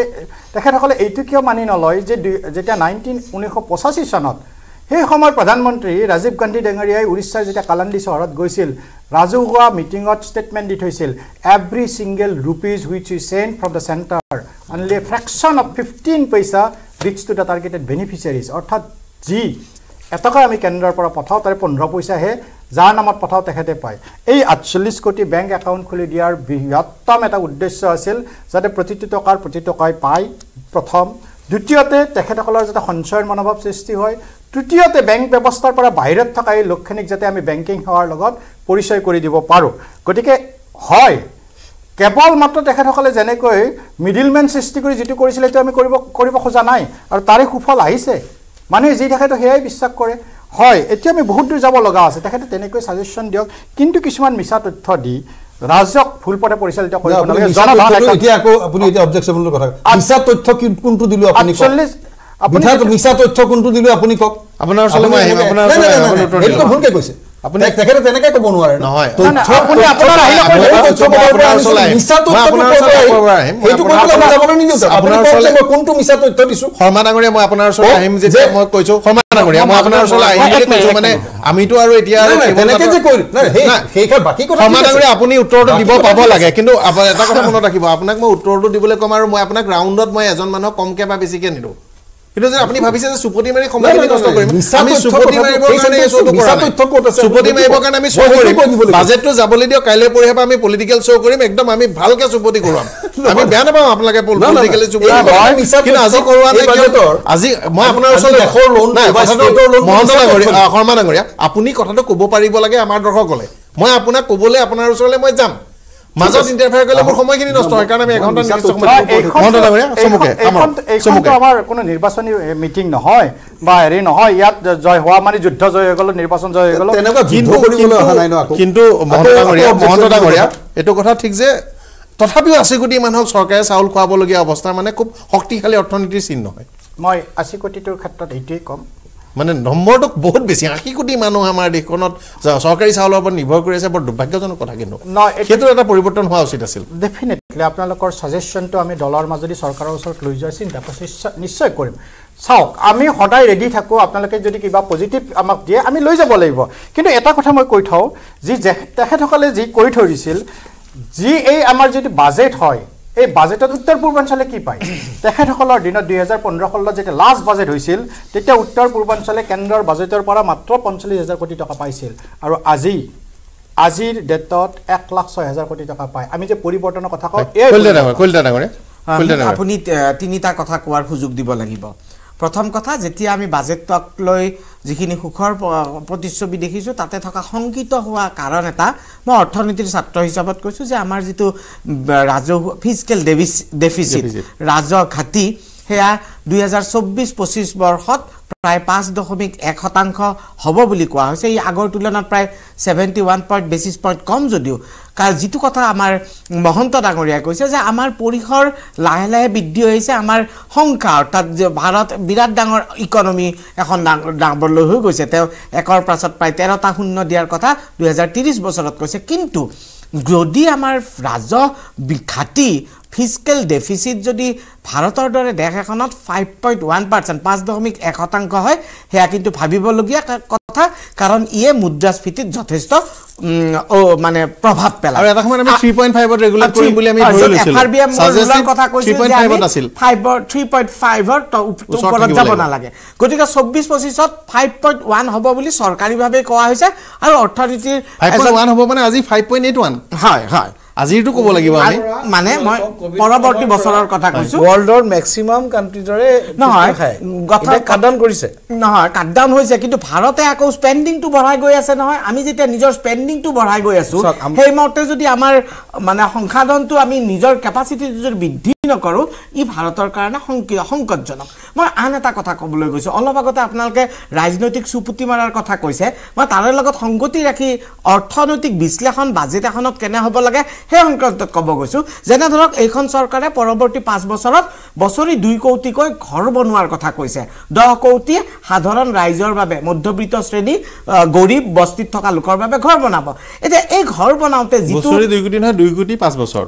তেখেতসকলে এইটো কিয় মানি নলয় যে দুই যেতিয়া নাইনটিন ঊনৈছশ পঁচাশী চনত সেই সময়ৰ প্ৰধানমন্ত্ৰী ৰাজীৱ গান্ধী ডাঙৰীয়াই উৰিষ্যাৰ যেতিয়া কালান্দি চহৰত গৈছিল ৰাজহুৱা মিটিঙত ষ্টেটমেণ্ট দি থৈছিল every single rupees which is sent from the centre only a fraction of fifteen paisa reach to the targeted beneficiaries অৰ্থাৎ যি এটকা আমি কেন্দ্ৰৰ পৰা পঠাওঁ তাৰে পোন্ধৰ পইচাহে যাৰ নামত পঠাওঁ তেখেতে পায়। এই আঠচল্লিছ কোটি বেংক একাউণ্ট খুলি দিয়াৰ বৃহত্তম এটা উদ্দেশ্য আছিল যাতে প্ৰতিটো টকাৰ প্ৰতি টকাই পায় প্ৰথম। দ্বিতীয়তে তেখেতসকলৰ যাতে সঞ্চয়ৰ মনোভাৱ সৃষ্টি হয় তৃতীয়তে বেংক ব্যৱস্থাৰ পৰা বাহিৰত থকা এই লোকখিনিক যাতে আমি বেংকিং সেৱাৰ লগত পৰিচয় কৰি দিব পাৰোঁ। গতিকে হয় কেৱল মাত্ৰ তেখেতসকলে যেনেকৈ মিডিলমেন সৃষ্টি কৰি যিটো কৰিছিলে সেইটো আমি কৰিব কৰিব খোজা নাই আৰু তাৰে সুফল আহিছে। মানুহে যি তেখেতক সেয়াই বিশ্বাস কৰে। হয় এতিয়া আমি বহুত দূৰ যাব লগা আছে। তেখেতে তেনেকৈ ছাজেশ্যন দিয়ক। কিন্তু কিছুমান মিছা তথ্য দি ৰাজ্যক ভুল পথে পৰিচালিত কৰিব
আপুনি
নালাগে।
মিছা মিছা তথ্য কি- কোনটো দিলো আপুনি কওক।
আঠচল্লিছ আপুনি
মিঠা- মিছা তথ্য কোনটো দিলো আপুনি কওক
আপোনাৰ ওচৰলৈ মই আহিম,
আপুনি
আপোনাৰ দিয়ক।
ভুলকে কৈছে
আপুনি-
তেখেতে তেনেকে ক'ব নোৱাৰে।
নহয়।
কোনটো মিছা তথ্য দিছো
শৰ্মা ডাঙৰীয়া মই আপোনাৰ ওচৰলৈ আহিম যেতিয়া
যে-
মই কৈছো শৰ্মা ডাঙৰীয়া মই আপোনাৰ ওচৰলৈ আহিম বুলি কৈছো মানে। আমিতো আৰু এতিয়া
তেনেকে যে
শৰ্মা। ডাঙৰীয়া আপুনি উত্তৰটো দিব পাব লাগে। কিন্তু আপ- এটা কথা মনত ৰাখিব আপোনাক মই উত্তৰটো দিবলৈ ক'ম আৰু মই আপোনাক ৰাউণ্ডত মই এজন মানুহক কমকে বা বেছিকে নিদিওঁ কিন্তু যে আপুনি ভাবিছে যে চুপতি মাৰি সময়খিনি নষ্ট কৰিম আমি চুপতি
কথাটো-
মাৰিবৰ কাৰণে কৰা? চুপতি মাৰিবৰ আমি শ্ব' কৰিম। বাজেটটো যাবলৈ দিয়ক কাইলৈ পৰহিৰ পৰা আমি পলিটিকেল শ্ব' কৰিম একদম আমি ভালকে চুপতি কৰোৱাম। আমি বেয়া নাপাওঁ আপোনালোকে পলিটিকেলি চুপতি কিন্তু আজি কৰোৱা নাই আজি মই আপোনাৰ
দেশৰ loan
মহন্ত ডাঙৰীয়া শৰ্মা ডাঙৰীয়া আপুনি কথাটো ক'ব পাৰিব লাগে আমাৰ দৰ্শকলে মই আপোনাক ক'বলৈ আপোনাৰ ওচৰলৈ মই যাম। মাজত ইণ্টাৰফেয়াৰ কৰিলে মোৰ সময়খিনি নষ্ট হয় কাৰণ আমি এঘণ্টা নিৰ্দিষ্ট আমাৰ
কোনো নিৰ্বাচনী মিটিং নহয় বা হেৰি নহয়। ইয়াত জয় হোৱা মানে যুদ্ধ জয় হৈ গ'ল নিৰ্বাচন জয় হৈ গ'ল।
তেনেকুৱা যুদ্ধ
কিন্তু
কৰিবলৈ অহা নাই ন
কিন্তু
আকৌ।
কিন্তু মহন্ত ডাঙৰীয়া। এইটো কথা ঠিক যে তথাপিও আশী কোটি মানুহক চৰকাৰে চাউল খুৱাবলগীয়া অৱস্থা মানে খুব শক্তিশালী অৰ্থনীতিৰ চিহ্ন হয়।
মই আশী কোটিটোৰ ক্ষেত্ৰত এইটোৱেই ক'ম।
মানে নম্বৰটো বহুত বেছি আশী কোটি মানুহ আমাৰ দেশখনত চৰকাৰী চাউলৰ ওপৰত নিৰ্ভৰ কৰি আছে বৰ দুৰ্ভাগ্যজনক কথা কিন্তু। সেইটো এটা পৰিৱৰ্তন হোৱা উচিত আছিল।
ডেফিনেটলি আপোনালোকৰ ছাজেশ্যনটো আমি দলৰ মাজেদি চৰকাৰৰ ওচৰত লৈ যোৱাৰ চিন্তা নিশ্চয় কৰিম। চাওক আমি সদায় ৰেডি থাকোঁ আপোনালোকে যদি কিবা পজিটিভ আমাক দিয়ে আমি লৈ যাব লাগিব। কিন্তু এটা কথা মই কৈ থওঁ যি যে- তেখেতসকলে যি কৰি থৈ দিছিল যি এই আমাৰ যদি বাজেট হয় এই বাজেটত উত্তৰ পূৰ্বাঞ্চলে কি পায়? তেখেতসকলৰ দিনত দুহেজাৰ পোন্ধৰ ষোল্লত যেতিয়া লাষ্ট বাজেট হৈছিল তেতিয়া উত্তৰ পূৰ্বাঞ্চলে কেন্দ্ৰৰ বাজেটৰ পৰা মাত্ৰ পঞ্চল্লিছ হাজাৰ কোটি টকা পাইছিল। আৰু আজি আজিৰ ডেটত এক লাখ ছয় হাজাৰ কোটি টকা পায়। আমি যে পৰিৱৰ্তনৰ কথা কওঁ
আপুনি তিনিটা কথা কোৱাৰ সুযোগ দিব লাগিব। প্ৰথম কথা যেতিয়া আমি বাজেটক লৈ যিখিনি সুখৰ প্ৰতিচ্ছবি দেখিছোঁ তাতে থকা শংকিত হোৱা কাৰণ এটা মই অৰ্থনীতিৰ ছাত্ৰ হিচাপত কৈছোঁ যে আমাৰ যিটো ৰাজহুৱা ফিজিকেল ডেফিচিট। ৰাজহ ঘাটি সেয়া দুহেজাৰ চৌব্বিছ পঁচিছ বৰ্ষত প্ৰায় পাঁচ দশমিক এক শতাংশ হ'ব বুলি কোৱা হৈছে। ই আগৰ তুলনাত প্ৰায় seventy one point basis point কম যদিও। যিটো কথা আমাৰ মহন্ত ডাঙৰীয়াই কৈছে যে আমাৰ পৰিসৰ লাহে লাহে বৃদ্ধি হৈছে আমাৰ সংখ্যা অৰ্থাৎ ভাৰত বিৰাট ডাঙৰ ইকনমি এখন ডাঙৰ ডাঙৰলৈ হৈ গৈছে। তেওঁ একৰ পাছত প্ৰায় তেৰটা শূন্য দিয়াৰ কথা দুহেজাৰ ত্ৰিছ বছৰত কৈছে। কিন্তু যদি আমাৰ ৰাজহ ঘাটি ফিজিকেল ডেফিচিট যদি ভাৰতৰ দৰে দেশ এখনত ফাইভ পইণ্ট ওৱান পাৰ্চেণ্ট পাঁচ দশমিক এক শতাংশ হয় সেয়া কিন্তু ভাবিবলগীয়া কথা কাৰণ ইয়ে মুদ্ৰাস্ফীতিত যথেষ্ট মানে প্ৰভাৱ পেলায়
আৰু এটা সময়ত আমি 3.5 ত regulate
আ-
কৰিম বুলি আমি
আৰু
ধৰি
য'ত
লৈছিলোঁ।
FRBM মোৰ
Suggested
ruler কথা কৈছিল যে
3.5
আমি
ত আছিল।
5 ৰ 3.5 ৰ ত- উপ-
ওচৰত
ওপৰত
থাকিব
যাব
লাগিব।
নালাগে গতিকে চৌব্বিছ পঁচিছত ফাইভ পইণ্ট ওৱান হ'ব বুলি চৰকাৰীভাৱে কোৱা হৈছে আৰু অৰ্থনীতিৰ
ফাইভ
এজন-
পইণ্ট ওৱান হ'ব মানে আজি ফাইভ পইণ্ট এইট ওৱান
হয় হয়
আজিৰটো ক'ব লাগিব আমি।
মানে মই পৰৱৰ্তী বছৰৰ কথা কৈছো।
ৱৰ্ল্ডৰ মেক্সিমাম কাণ্ট্ৰিজৰে
নহয়, কথা-
কাটডাউন কৰিছে।
নহয় কাটডাউন হৈছে কিন্তু ভাৰতে আকৌ স্পেণ্ডিংটো বঢ়াই গৈ আছে নহয়। আমি যেতিয়া নিজৰ স্পেণ্ডিংটো বঢ়াই গৈ আছো সেইমতে যদি আমাৰ মানে সংসাধনটো আমি নিজৰ কেপাচিটিটো যদি বৃদ্ধি নকৰোঁ ই ভাৰতৰ কাৰণে সংকি- সংকটজনক। মই আন এটা কথা ক'বলৈ গৈছোঁ। অলপ আগতে আপোনালোকে ৰাজনৈতিক চুপুতি মাৰাৰ কথা কৈছে। মই তাৰে লগত সংগতি ৰাখি অৰ্থনৈতিক বিশ্লেষণ বাজেট এখনত কেনে হ'ব লাগে সেই সংক্ৰান্তত ক'ব গৈছোঁ। যেনে ধৰক এইখন চৰকাৰে পৰৱৰ্তী পাঁচ বছৰত বছৰি দুই কৌটিকৈ ঘৰ বনোৱাৰ কথা কৈছে। দহ কৌটি সাধাৰণ ৰাইজৰ বাবে মধ্যবিত্ত শ্ৰেণী গৰীব বস্তিত থকা লোকৰ বাবে ঘৰ বনাব। এতিয়া এই ঘৰ বনাওঁতে যিটো
দুই কোটি নহয় দুই কোটি পাঁচ বছৰ।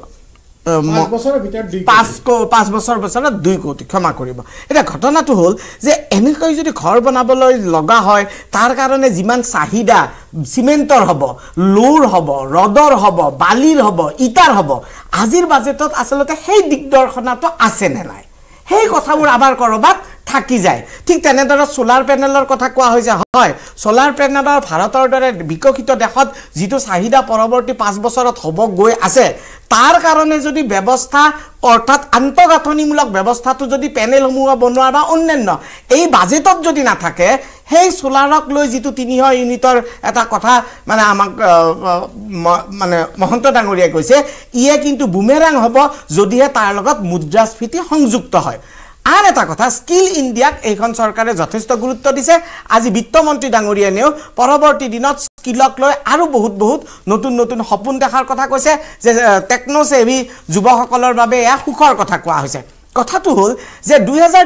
পাঁচ বছৰ বছৰত দুই কোটি ক্ষমা কৰিব। এতিয়া ঘটনাটো হ'ল যে এনেকৈ যদি ঘৰ বনাবলৈ লগা হয় তাৰ কাৰণে যিমান চাহিদা চিমেণ্টৰ হ'ব লোৰ হ'ব ৰদৰ হ'ব বালিৰ হ'ব ইটাৰ হ'ব আজিৰ বাজেটত আচলতে সেই দিগদৰ্শনাটো আছে নে নাই? সেই কথাবোৰ আমাৰ ক'ৰবাত থাকি যায়। ঠিক তেনেদৰে চ'লাৰ পেনেলৰ কথা কোৱা হৈছে। হয় চ'লাৰ পেনেলৰ ভাৰতৰ দৰে বিকশিত দেশত যিটো চাহিদা পৰৱৰ্তী পাঁচ বছৰত হ'ব গৈ আছে তাৰ কাৰণে যদি ব্যৱস্থা অৰ্থাৎ আন্তঃগাঁথনিমূলক ব্যৱস্থাটো যদি পেনেলসমূহ বনোৱা বা অন্যান্য এই বাজেটত যদি নাথাকে সেই চ'লাৰক লৈ যিটো তিনিশ ইউনিটৰ এটা কথা মানে আমাক মানে মহন্ত ডাঙৰীয়াই কৈছে ইয়ে কিন্তু বুমেৰাং হ'ব যদিহে তাৰ লগত মুদ্ৰাস্ফীতি সংযুক্ত হয়। আন এটা কথা স্কিল ইণ্ডিয়াক এইখন চৰকাৰে যথেষ্ট গুৰুত্ব দিছে। আজি বিত্তমন্ত্ৰী ডাঙৰীয়ানেও পৰৱৰ্তী দিনত স্কিলক লৈ আৰু বহুত বহুত নতুন নতুন সপোন দেখাৰ কথা কৈছে যে টেকন'চেভি যুৱকসকলৰ বাবে এয়া সুখৰ কথা কোৱা হৈছে। কথাটো হ'ল যে দুহেজাৰ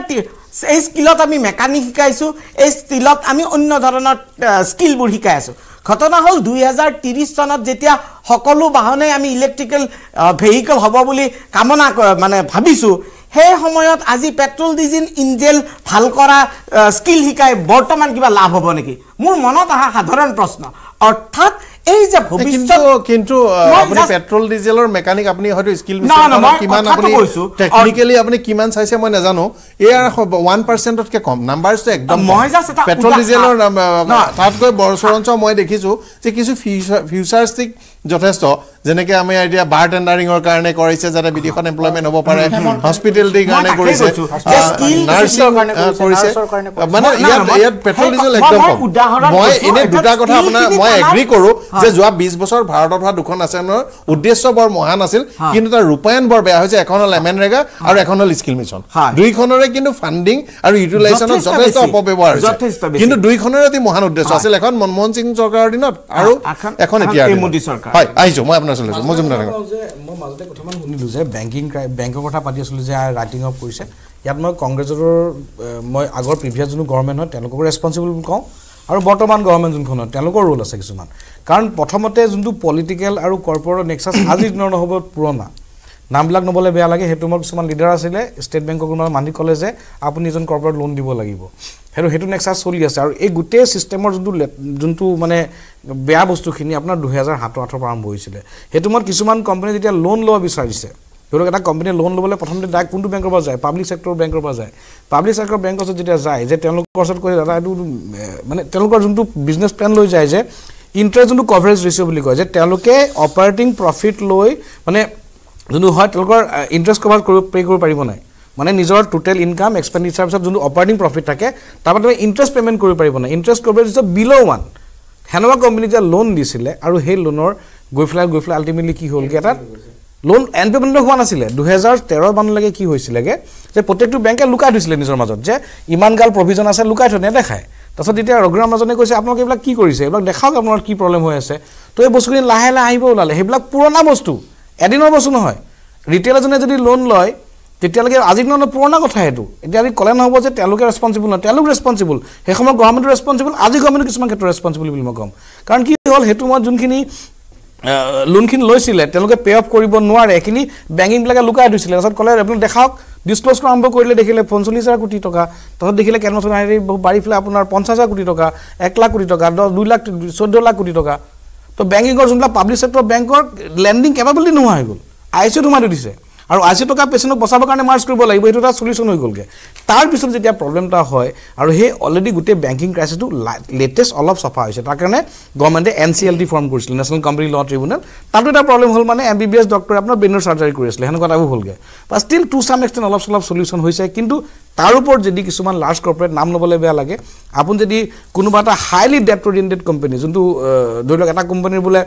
এই স্কিলত আমি মেকানিক শিকাইছোঁ এই স্কিলত আমি অন্য ধৰণৰ স্কিলবোৰ শিকাই আছোঁ। ঘটনা হ'ল দুই চনত যেতিয়া সকলো বাহনেই আমি ইলেক্ট্ৰিকেল ভেহিকল হ'ব বুলি কামনা মানে ভাবিছোঁ সেই সময়ত আজি পেট্ৰল ডিজেল ইঞ্জেল ভাল কৰা স্কিল শিকাই বৰ্তমান কিবা লাভ হ'ব নেকি? মোৰ মনত অহা সাধাৰণ প্ৰশ্ন অৰ্থাৎ এই যে
কিন্তু
ভৱিষ্যত
কিন্তু আপুনি পেট্ৰল ডিজেলৰ মেকানিক আপুনি হয়তো স্কিল কিমান আপুনি
কৈছোঁ।
টেকনিকেলি আপুনি কিমান চাইছে মই নাজানো এয়াৰ ওৱান পাৰ্চেণ্টতকৈ কম নাম্বাৰটো একদম
মই
পেট্ৰল
উদাহৰণ-
ডিজেলৰ নাম-
নহয়।
তাতকৈ বৰচৰঞ্চ মই দেখিছোঁ যে কিছু ফিউচাৰ ফিউচাৰিষ্টিক যথেষ্ট যেনেকৈ আমি এতিয়া বাৰ টেণ্ডাৰিঙৰ কাৰণে কৰিছে যাতে বিদেশত এমপ্লয়মেণ্ট হ'ব পাৰে হস্পিটেলিটিৰ কাৰণে কৰিছে নাৰ্ছিং
কৰিছে।
মানে ইয়াত পেট্ৰল ডিজেল একদম
মই
কম মই
কৈছোঁ,
এনে
অৰ্থাৎ
দুটা কথা আপোনাৰ মই এগ্ৰী কৰোঁ যে। যোৱা বিশ বছৰ ভাৰতত হোৱা দুখন আঁচনিৰ উদ্দেশ্য বৰ মহান আছিল। কিন্তু তাৰ ৰূপায়ণ বৰ বেয়া হৈছে এখন হ'ল এমেনৰেগা আৰু এখন হ'ল স্কিল মিছন। দুইখনৰে কিন্তু ফাণ্ডিং আৰু ইউটিলাইজেশ্যনত
যথেষ্ট।
অপব্যৱহাৰ হৈছে। কিন্তু দুইখনৰে অতি মহান উদ্দেশ্য। আছিল এখন মনমোহন সিং চৰকাৰৰ দিনত আৰু
এখন-
এতিয়া
মোদী চৰকাৰ।
হয় আহিছোঁ মই আপোনাৰ ওচৰলৈ নগৰ।
যে মই মাজতে কথামান শুনিলোঁ যে বেংকিং বেংকৰ কথা পাতি আছিলোঁ যে ৰাইটিং অফ কৰিছে ইয়াত মই কংগ্ৰেছৰ মই আগৰ প্ৰিভিয়াছ যোনটো গভৰ্ণমেণ্ট হয় তেওঁলোককো ৰেচপনচিবল বুলি কওঁ আৰু বৰ্তমান গভৰ্ণমেণ্ট যোনখন হয় তেওঁলোকৰ ৰোল আছে কিছুমান কাৰণ প্ৰথমতে যোনটো পলিটিকেল আৰু কৰ্পৰেট নেক্সাছ আজিৰ দিনৰ নহ'ব পুৰণা নামবিলাক নবলে বেয়া লাগে সেইটো মোৰ কিছুমান লিডাৰ আছিলে ষ্টেট বেংকৰ কোনোবা মানি ক'লে যে আপুনি এজন কৰ্পৰেট লোন দিব লাগিব। সেইটো সেইটো নেক্সাছ চলি আছে আৰু এই গোটেই ছিষ্টেমৰ যোনটো যোনটো মানে বেয়া বস্তুখিনি আপোনাৰ দুহেজাৰ সাতৰ আঠৰ পৰা আৰম্ভ হৈছিলে। সেইটো সময়ত কিছুমান কোম্পানী যেতিয়া লোন ল'ব বিচাৰিছে ধৰক এটা কোম্পানীয়ে লোন ল'বলৈ প্ৰথমতে ডাইৰেক্ট কোনটো বেংকৰ পৰা যায়? পাব্লিক ছেক্টৰ বেংকৰ পৰা যায়। পাব্লিক ছেক্টৰ বেংকৰ ওচৰত যেতিয়া যায় যে তেওঁলোকৰ ওচৰত কৈ দাদা এইটো মানে তেওঁলোকৰ যোনটো বিজনেছ প্লেন লৈ যায় যে ইণ্টাৰেষ্ট যোনটো কভাৰেজ ৰেচিঅ' বুলি কয় যে তেওঁলোকে অপাৰেটিং প্ৰফিট লৈ মানে যোনটো হয় তেওঁলোকৰ ইণ্টাৰেষ্ট কভাৰ কৰিব পে' কৰিব পাৰিব নাই। মানে নিজৰ টোটেল ইনকাম এক্সপেণ্ডিচাৰ পিছত যোনটো অপাৰেটিং প্ৰফিট থাকে তাৰপৰা তুমি ইণ্টাৰেষ্ট পে'মেণ্ট কৰিব পাৰিব নাই। Interest coverage is below' one সেনেকুৱা কোম্পানী যেতিয়া লোন দিছিলে আৰু সেই লোনৰ গৈ পেলাই গৈ পেলাই আল্টিমেটলি কি হ'লগৈ এটা লোন এন পে'মেণ্ট হোৱা নাছিলে। দুহেজাৰ তেৰ মানলৈকে কি হৈছিলেগৈ যে প্ৰত্যেকটো বেংকে লুকাই থৈছিলে নিজৰ মাজত যে ইমান গাল প্ৰভিজন আছে লুকাই থৈ নেদেখায় তাৰপিছত এতিয়া ৰঘুৰাম ৰাজনে কৈছে আপোনালোকে এইবিলাক কি কৰিছে? এইবিলাক দেখাওক আপোনাৰ কি প্ৰব্লেম হৈ আছে? তো এই বস্তুখিনি লাহে লাহে আহিব ওলালে। সেইবিলাক পুৰণা বস্তু। এদিনৰ বস্তু নহয়। ৰিটেইল এজনে যদি লোন লয় তেতিয়ালৈকে আজিৰ দিনত পুৰণা কথা সেইটো। এতিয়া আমি ক'লে নহ'ব যে তেওঁলোকে ৰেচপনচিবল নহয়। তেওঁলোক ৰেচপনচিবল সেই সময়ত গভৰ্ণমেণ্টৰ ৰেচপনচিবল আজি গভৰ্ণমেণ্ট কিছুমান ক্ষেত্ৰত ৰেচপনচিবল বুলি মই ক'ম। কাৰণ কি হ'ল সেইটো সময়ত যোনখিনি লোনখিনি লৈছিলে তেওঁলোকে পে' অফ কৰিব নোৱাৰে। এইখিনি বেংকিংবিলাকে লুকাই থৈছিলে তাৰপিছত ক'লে আপোনালোক দেখাওক ডিছক্ল'জ কৰা আৰম্ভ কৰিলে দেখিলে পঞ্চল্লিছ হাজাৰ কোটি টকা। তাৰপিছত দেখিলে হেৰি বাঢ়ি পেলাই আপোনাৰ পঞ্চাছ হাজাৰ কোটি টকা এক লাখ কোটি টকা দহ দুই লাখ চৈধ্য লাখ কোটি টকা। তো বেংকিঙৰ যোনবিলাক পাব্লিক ছেক্টৰ বেংকৰ লেণ্ডিং কেপাবিলিটি নোহোৱা হৈ গ'ল। আই চি ইউত সোমাই দিছে। আৰু আশী টকা পেচেণ্টক বচাবৰ কাৰণে মাৰ্চ কৰিব লাগিব সেইটো এটা চলিউশ্যন হৈ গ'লগৈ। তাৰপিছত যেতিয়া প্ৰব্লেম এটা হয় আৰু সেই অলৰেডি গোটেই বেংকিং ক্ৰাইচিছটো লেটেষ্ট অলপ চফা হৈছে তাৰ কাৰণে গভৰ্ণমেণ্টে N C L T form কৰিছিলে নেশ্যনেল কোম্পানী ল ট্ৰিবিউনেল তাতো এটা প্ৰব্লেম হ'ল মানে এম বি বি এছ ডক্টৰে আপোনাৰ ব্ৰেইনৰ চাৰ্জাৰী কৰি আছিলে সেনেকুৱা টাইপো হ'লগৈ। বা ষ্টিল টু চাম এক্সটেণ্ট অলপ চলপ চলিউশ্যন হৈছে কিন্তু তাৰ ওপৰত যদি কিছুমান লাৰ্জ কৰ্পৰেট নাম ল'বলৈ বেয়া লাগে আপুনি যদি কোনোবা এটা হাইলি ডেপ্ট অৰিয়েণ্টেড কোম্পানী যোনটো ধৰি লওক এটা কোম্পানীৰ বোলে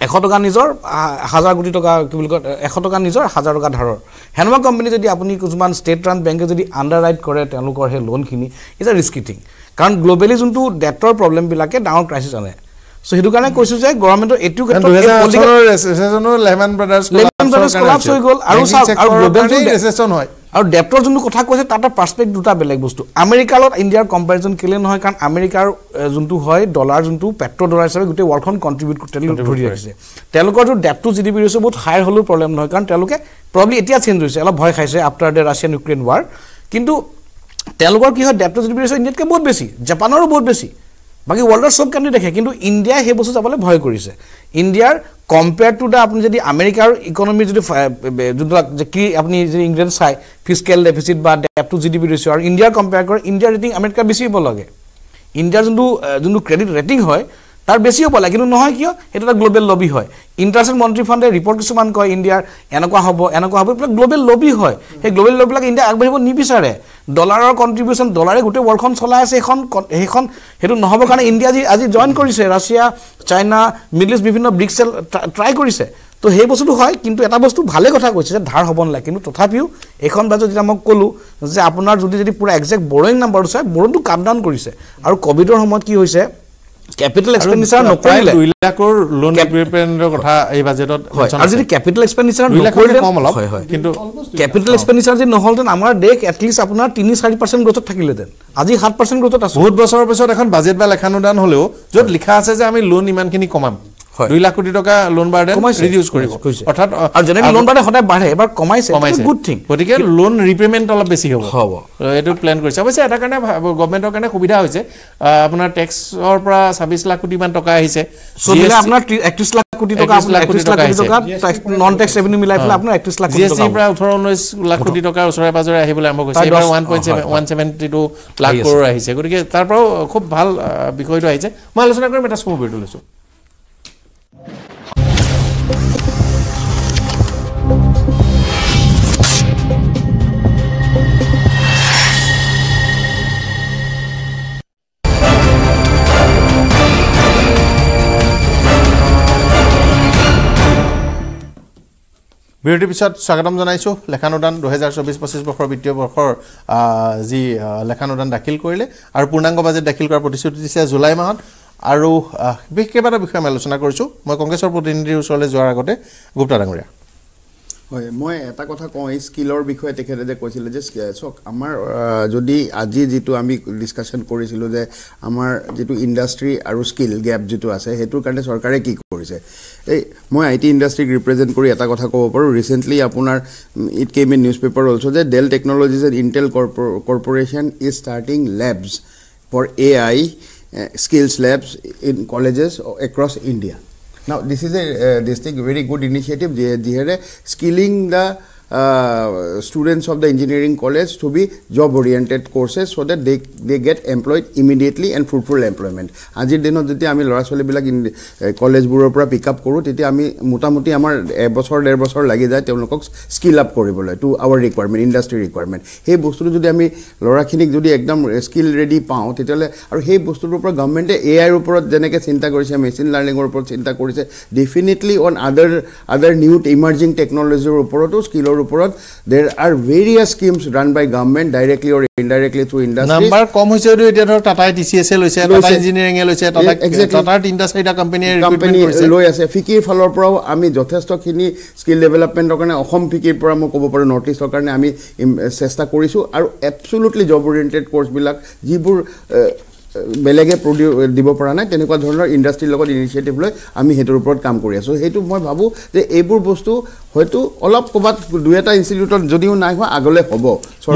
এশ টকা নিজৰ আ- হাজাৰ কোটি টকা কি বুলি কয় এশ টকা নিজৰ হাজাৰ টকা ধাৰৰ। সেনেকুৱা কোম্পানী যদি আপুনি কিছুমান ষ্টেট ৰান বেংকে যদি আণ্ডাৰ ৰাইট কৰে তেওঁলোকৰ সেই লোনখিনি ইজ এ ৰিস্কি থিং কাৰণ গ্ল'বেলি যোনটো ডেটৰ প্ৰব্লেমবিলাকে ডাঙৰ ক্ৰাইচিছ আনে। চ' সেইটো কাৰণে কৈছোঁ যে গভৰ্ণমেণ্টৰ এইটো ক্ষেত্ৰত
লেহমান ব্ৰাদাৰ্ছ
হৈ গ'ল। আৰু আৰু যোনটো- ডেপ্টৰ যোনটো কথা কৈছে তাত পাৰ্চপেক্ট দুটা বেলেগ বস্তু। আমেৰিকাৰ লগত ইণ্ডিয়াৰ কম্পেৰিজন কেলে নহয়? কাৰণ আমেৰিকাৰ যোনটো হয় ডলাৰ যোনটো পেট্ৰ ডলাৰ হিচাপে গোটেই ৱৰ্ল্ডখন কণ্ট্ৰিবিউট ধৰি ৰাখিছে। তেওঁলোকৰ যোনটো ডেপটো জি ডি পি ৰেচিঅ' বহুত হাই হ'লেও প্ৰব্লেম নহয়। কাৰণ তেওঁলোকে প্ৰব্লি এতিয়া চেঞ্জ হৈছে অলপ ভয় খাইছে after the Russian Ukraine war কিন্তু তেওঁলোকৰ কি হয় ডেপটো জি ডি পি ৰেচিঅ' ইণ্ডিয়াতকৈ বহুত বেছি জাপানৰো বহুত বেছি। বাকী ৱৰ্ল্ডৰ চব কাণ্ট্ৰি দেখে কিন্তু ইণ্ডিয়াই সেই বস্তু যাবলৈ ভয় কৰিছে। ইণ্ডিয়াৰ কম্পেয়াৰ টু দ্য আপুনি যদি আমেৰিকাৰ ইকনমি যদি যোনবিলাক কি আপুনি যদি ইংলেণ্ড চাই ফিজিকেল ডেফিচিট বা debt to G D P ratio' আৰু ইণ্ডিয়াৰ কম্পেয়াৰ কৰে ইণ্ডিয়াৰ ৰেটিং আমেৰিকাৰ বেছি হ'ব লাগে। ইণ্ডিয়াৰ যোনটো যোনটো ক্ৰেডিট ৰেটিং হয় তাৰ বেছি হ'ব লাগে কিন্তু নহয় কিয়? সেইটো এটা গ্ল'বেল লবি হয়। ইণ্টাৰনেশ্যনেল মনিটাৰী ফাণ্ডে ৰিপৰ্ট কিছুমান কয় ইণ্ডিয়াৰ এনেকুৱা হ'ব এনেকুৱা হ'ব। এইবিলাক গ্ল'বেল লবি হয়। সেই গ্ল'বেল লবিবিলাক ইণ্ডিয়া আগবাঢ়িব নিবিচাৰে। ডলাৰৰ কণ্ট্ৰিবিউশ্যন ডলাৰে গোটেই ৱৰ্ল্ডখন চলাই আছে সেইখন সেইখন সেইটো নহ'বৰ কাৰণে ইণ্ডিয়া আজি আজি জইন কৰিছে। ৰাছিয়া চাইনা মিডল ইষ্ট বিভিন্ন ব্ৰিক্সেল ট্ৰাই কৰিছে। তো সেই বস্তুটো হয় কিন্তু এটা বস্তু ভালে কথা কৈছে যে ধাৰ হ'ব নালাগে। কিন্তু তথাপিও এইখন বাজেট যেতিয়া মই ক'লোঁ যে আপোনাৰ যদি যদি পূৰা একজেক্ট বৰয়িং নাম্বাৰটো চাই বৰয়িংটো কাম ডাউন কৰিছে। আৰু ক'ভিডৰ সময়ত কি হৈছে কেপিটেল এক্সপেণ্ডিচাৰ নকৰিলে।
দুই লাখৰ লোন ৰিপেমেণ্টৰ কথা এই বাজেটত
আৰু
আছে।
যদি কেপিটেল এক্সপেণ্ডিচাৰ
দুই লাখতকৈ
নকৰিলে
কম অলপ
হয় হয়।
কিন্তু
কেপিটেল এক্সপেণ্ডিচাৰ যদি নহ'লহেঁতেন আমাৰ দেশ এটলিষ্ট আপোনাৰ তিনি চাৰি পাৰ্চেণ্ট গ্ৰথত থাকিলেহেঁতেন আজি সাত পাৰ্চেণ্ট গ্ৰথত আছোঁ।
বহুত বছৰৰ পিছত এখন বাজেট বা লেখানুদান হ'লেও য'ত লিখা আছে যে আমি লোন ইমানখিনি কমাম। দুই লাখ কোটি টকা লোন বাৰ্ডেন। ৰিডিউচ কৰিব। অৰ্থাৎ
আৰু জেনেৰেলি লোন বাৰে সদায় বাঢ়ে এবাৰ কমাইছে
কমাইছে।
গুড থিং
গতিকে লোন ৰিপেমেণ্ট অলপ বেছি হ'ব।
হ'ব।
এইটো প্লেন কৰিছে। অৱশ্যে এটা কাৰণে গভমেণ্টৰ কাৰণে সুবিধা হৈছে। আপোনাৰ টেক্সৰ পৰা ছাব্বিছ লাখ কোটিমান টকা আহিছে।
আপোনাৰ ত্ৰি- একত্ৰিশ লাখ কোটি টকা
31 লাখ কোটি
একত্ৰিশ লাখ
টকা
কোটি টকা নন টেক্স ৰেভিনিউ মিলাই পেলাই আপোনাৰ একত্ৰিশ লাখ
জি
কোটি
এছ
টকা
টিৰ
হ'ব।
পৰা ওঠৰ ঊনৈছ লাখ কোটি টকাৰ ওচৰে পাজৰে আহিবলৈ আৰম্ভ কৰিছে।
তাৰ
এইবাৰ
দহ-
ওৱান পইণ্ট
হয়, হয়।
ওৱান ছেভেণ্টি টু লাখ
আহি আছে।
কৰোৰ আহিছে। গতিকে তাৰ পৰাও খুব ভাল বিষয়টো আহিছে। মই আলোচনা কৰিম এটা চমু বিৰতি লৈছোঁ বিৰতিৰ পিছত স্বাগতম জনাইছোঁ। লেখানুদান দুহেজাৰ চৌবিছ পঁচিছ বৰ্ষৰ বিত্তীয় বৰ্ষৰ যি লেখানুদান দাখিল কৰিলে আৰু পূৰ্ণাংগ বাজেট দাখিল কৰাৰ প্ৰতিশ্ৰুতি দিছে জুলাই মাহত। আৰু বিশেষ কেইবাটাও বিষয়ে আমি আলোচনা কৰিছোঁ। মই কংগ্ৰেছৰ প্ৰতিনিধিৰ ওচৰলৈ যোৱাৰ আগতে গুপ্তা ডাঙৰীয়া।
হয় মই এটা কথা কওঁ এই স্কিলৰ বিষয়ে তেখেতে যে কৈছিলে যে চাওক আমাৰ যদি আজি যিটো আমি ডিছকাশ্যন কৰিছিলোঁ যে আমাৰ যিটো ইণ্ডাষ্ট্ৰি আৰু স্কিল গেপ যিটো আছে সেইটোৰ কাৰণে চৰকাৰে কি কৰিছে এই মই আই টি ইণ্ডাষ্ট্ৰিক ৰিপ্ৰেজেণ্ট কৰি এটা কথা ক'ব পাৰোঁ ৰিচেণ্টলি আপোনাৰ it came in news paper also' যে Dell Technologies and Intel Corporation is starting labs for A I skills labs in colleges across India. Now, this is a uh, this thing very good initiative. They, they had a skilling the students of the engineering college to be job oriented courses so that they they get employed immediately and fruitful employment. আজিৰ দিনত যদি আমি ল'ৰা ছোৱালীবিলাক কলেজবোৰৰ পৰা পিক আপ কৰোঁ তেতিয়া আমি মোটামুটি আমাৰ এবছৰ ডেৰ বছৰ লাগি যায় তেওঁলোকক স্কিল আপ কৰিবলৈ to our requirement industry requirement সেই বস্তুটো যদি আমি ল'ৰাখিনিক যদি একদম স্কিল ৰেডি পাওঁ তেতিয়াহ'লে আৰু সেই বস্তুটোৰ পৰা গভৰ্ণমেণ্টে এ আইৰ ওপৰত যেনেকৈ চিন্তা কৰিছে মেচিন লাৰ্ণিঙৰ ওপৰত চিন্তা কৰিছে ডেফিনেটলি অন আদাৰ আদাৰ নিউ ইমাৰ্জিং টেকনলজিৰ ওপৰতো স্কিলৰ ওপৰত there are various schemes run by government directly or indirectly through industry
number কম হৈছে যদিও এতিয়া ধৰক টাটাই টি চি এছে লৈছে টাটা। ইঞ্জিনিয়াৰিঙে লৈছে. টাটাৰ তিনিটা চাৰিটা কোম্পানীয়ে
কোম্পানী লৈ আছে। ফিকিৰ ফালৰ পৰাও আমি যথেষ্টখিনি স্কিল ডেভেলপমেণ্টৰ কাৰণে অসম ফিকিৰ পৰা মই ক'ব পাৰোঁ নৰ্থ ইষ্টৰ কাৰণে আমি চেষ্টা কৰিছোঁ। আৰু এবচলুটলি জব অৰিয়েণ্টেড কৰ্চবিলাক যিবোৰ বেলেগে প্ৰডিউ দিব পৰা নাই তেনেকুৱা ধৰণৰ ইণ্ডাষ্ট্ৰীৰ লগত ইনিচিয়েটিভ লৈ আমি সেইটোৰ ওপৰত কাম কৰি আছোঁ। সেইটো মই ভাবোঁ যে এইবোৰ বস্তু হয়তো অলপ ক'ৰবাত দুই এটা ইনষ্টিটিউটত যদিও নাই হোৱা আগলৈ হ'ব।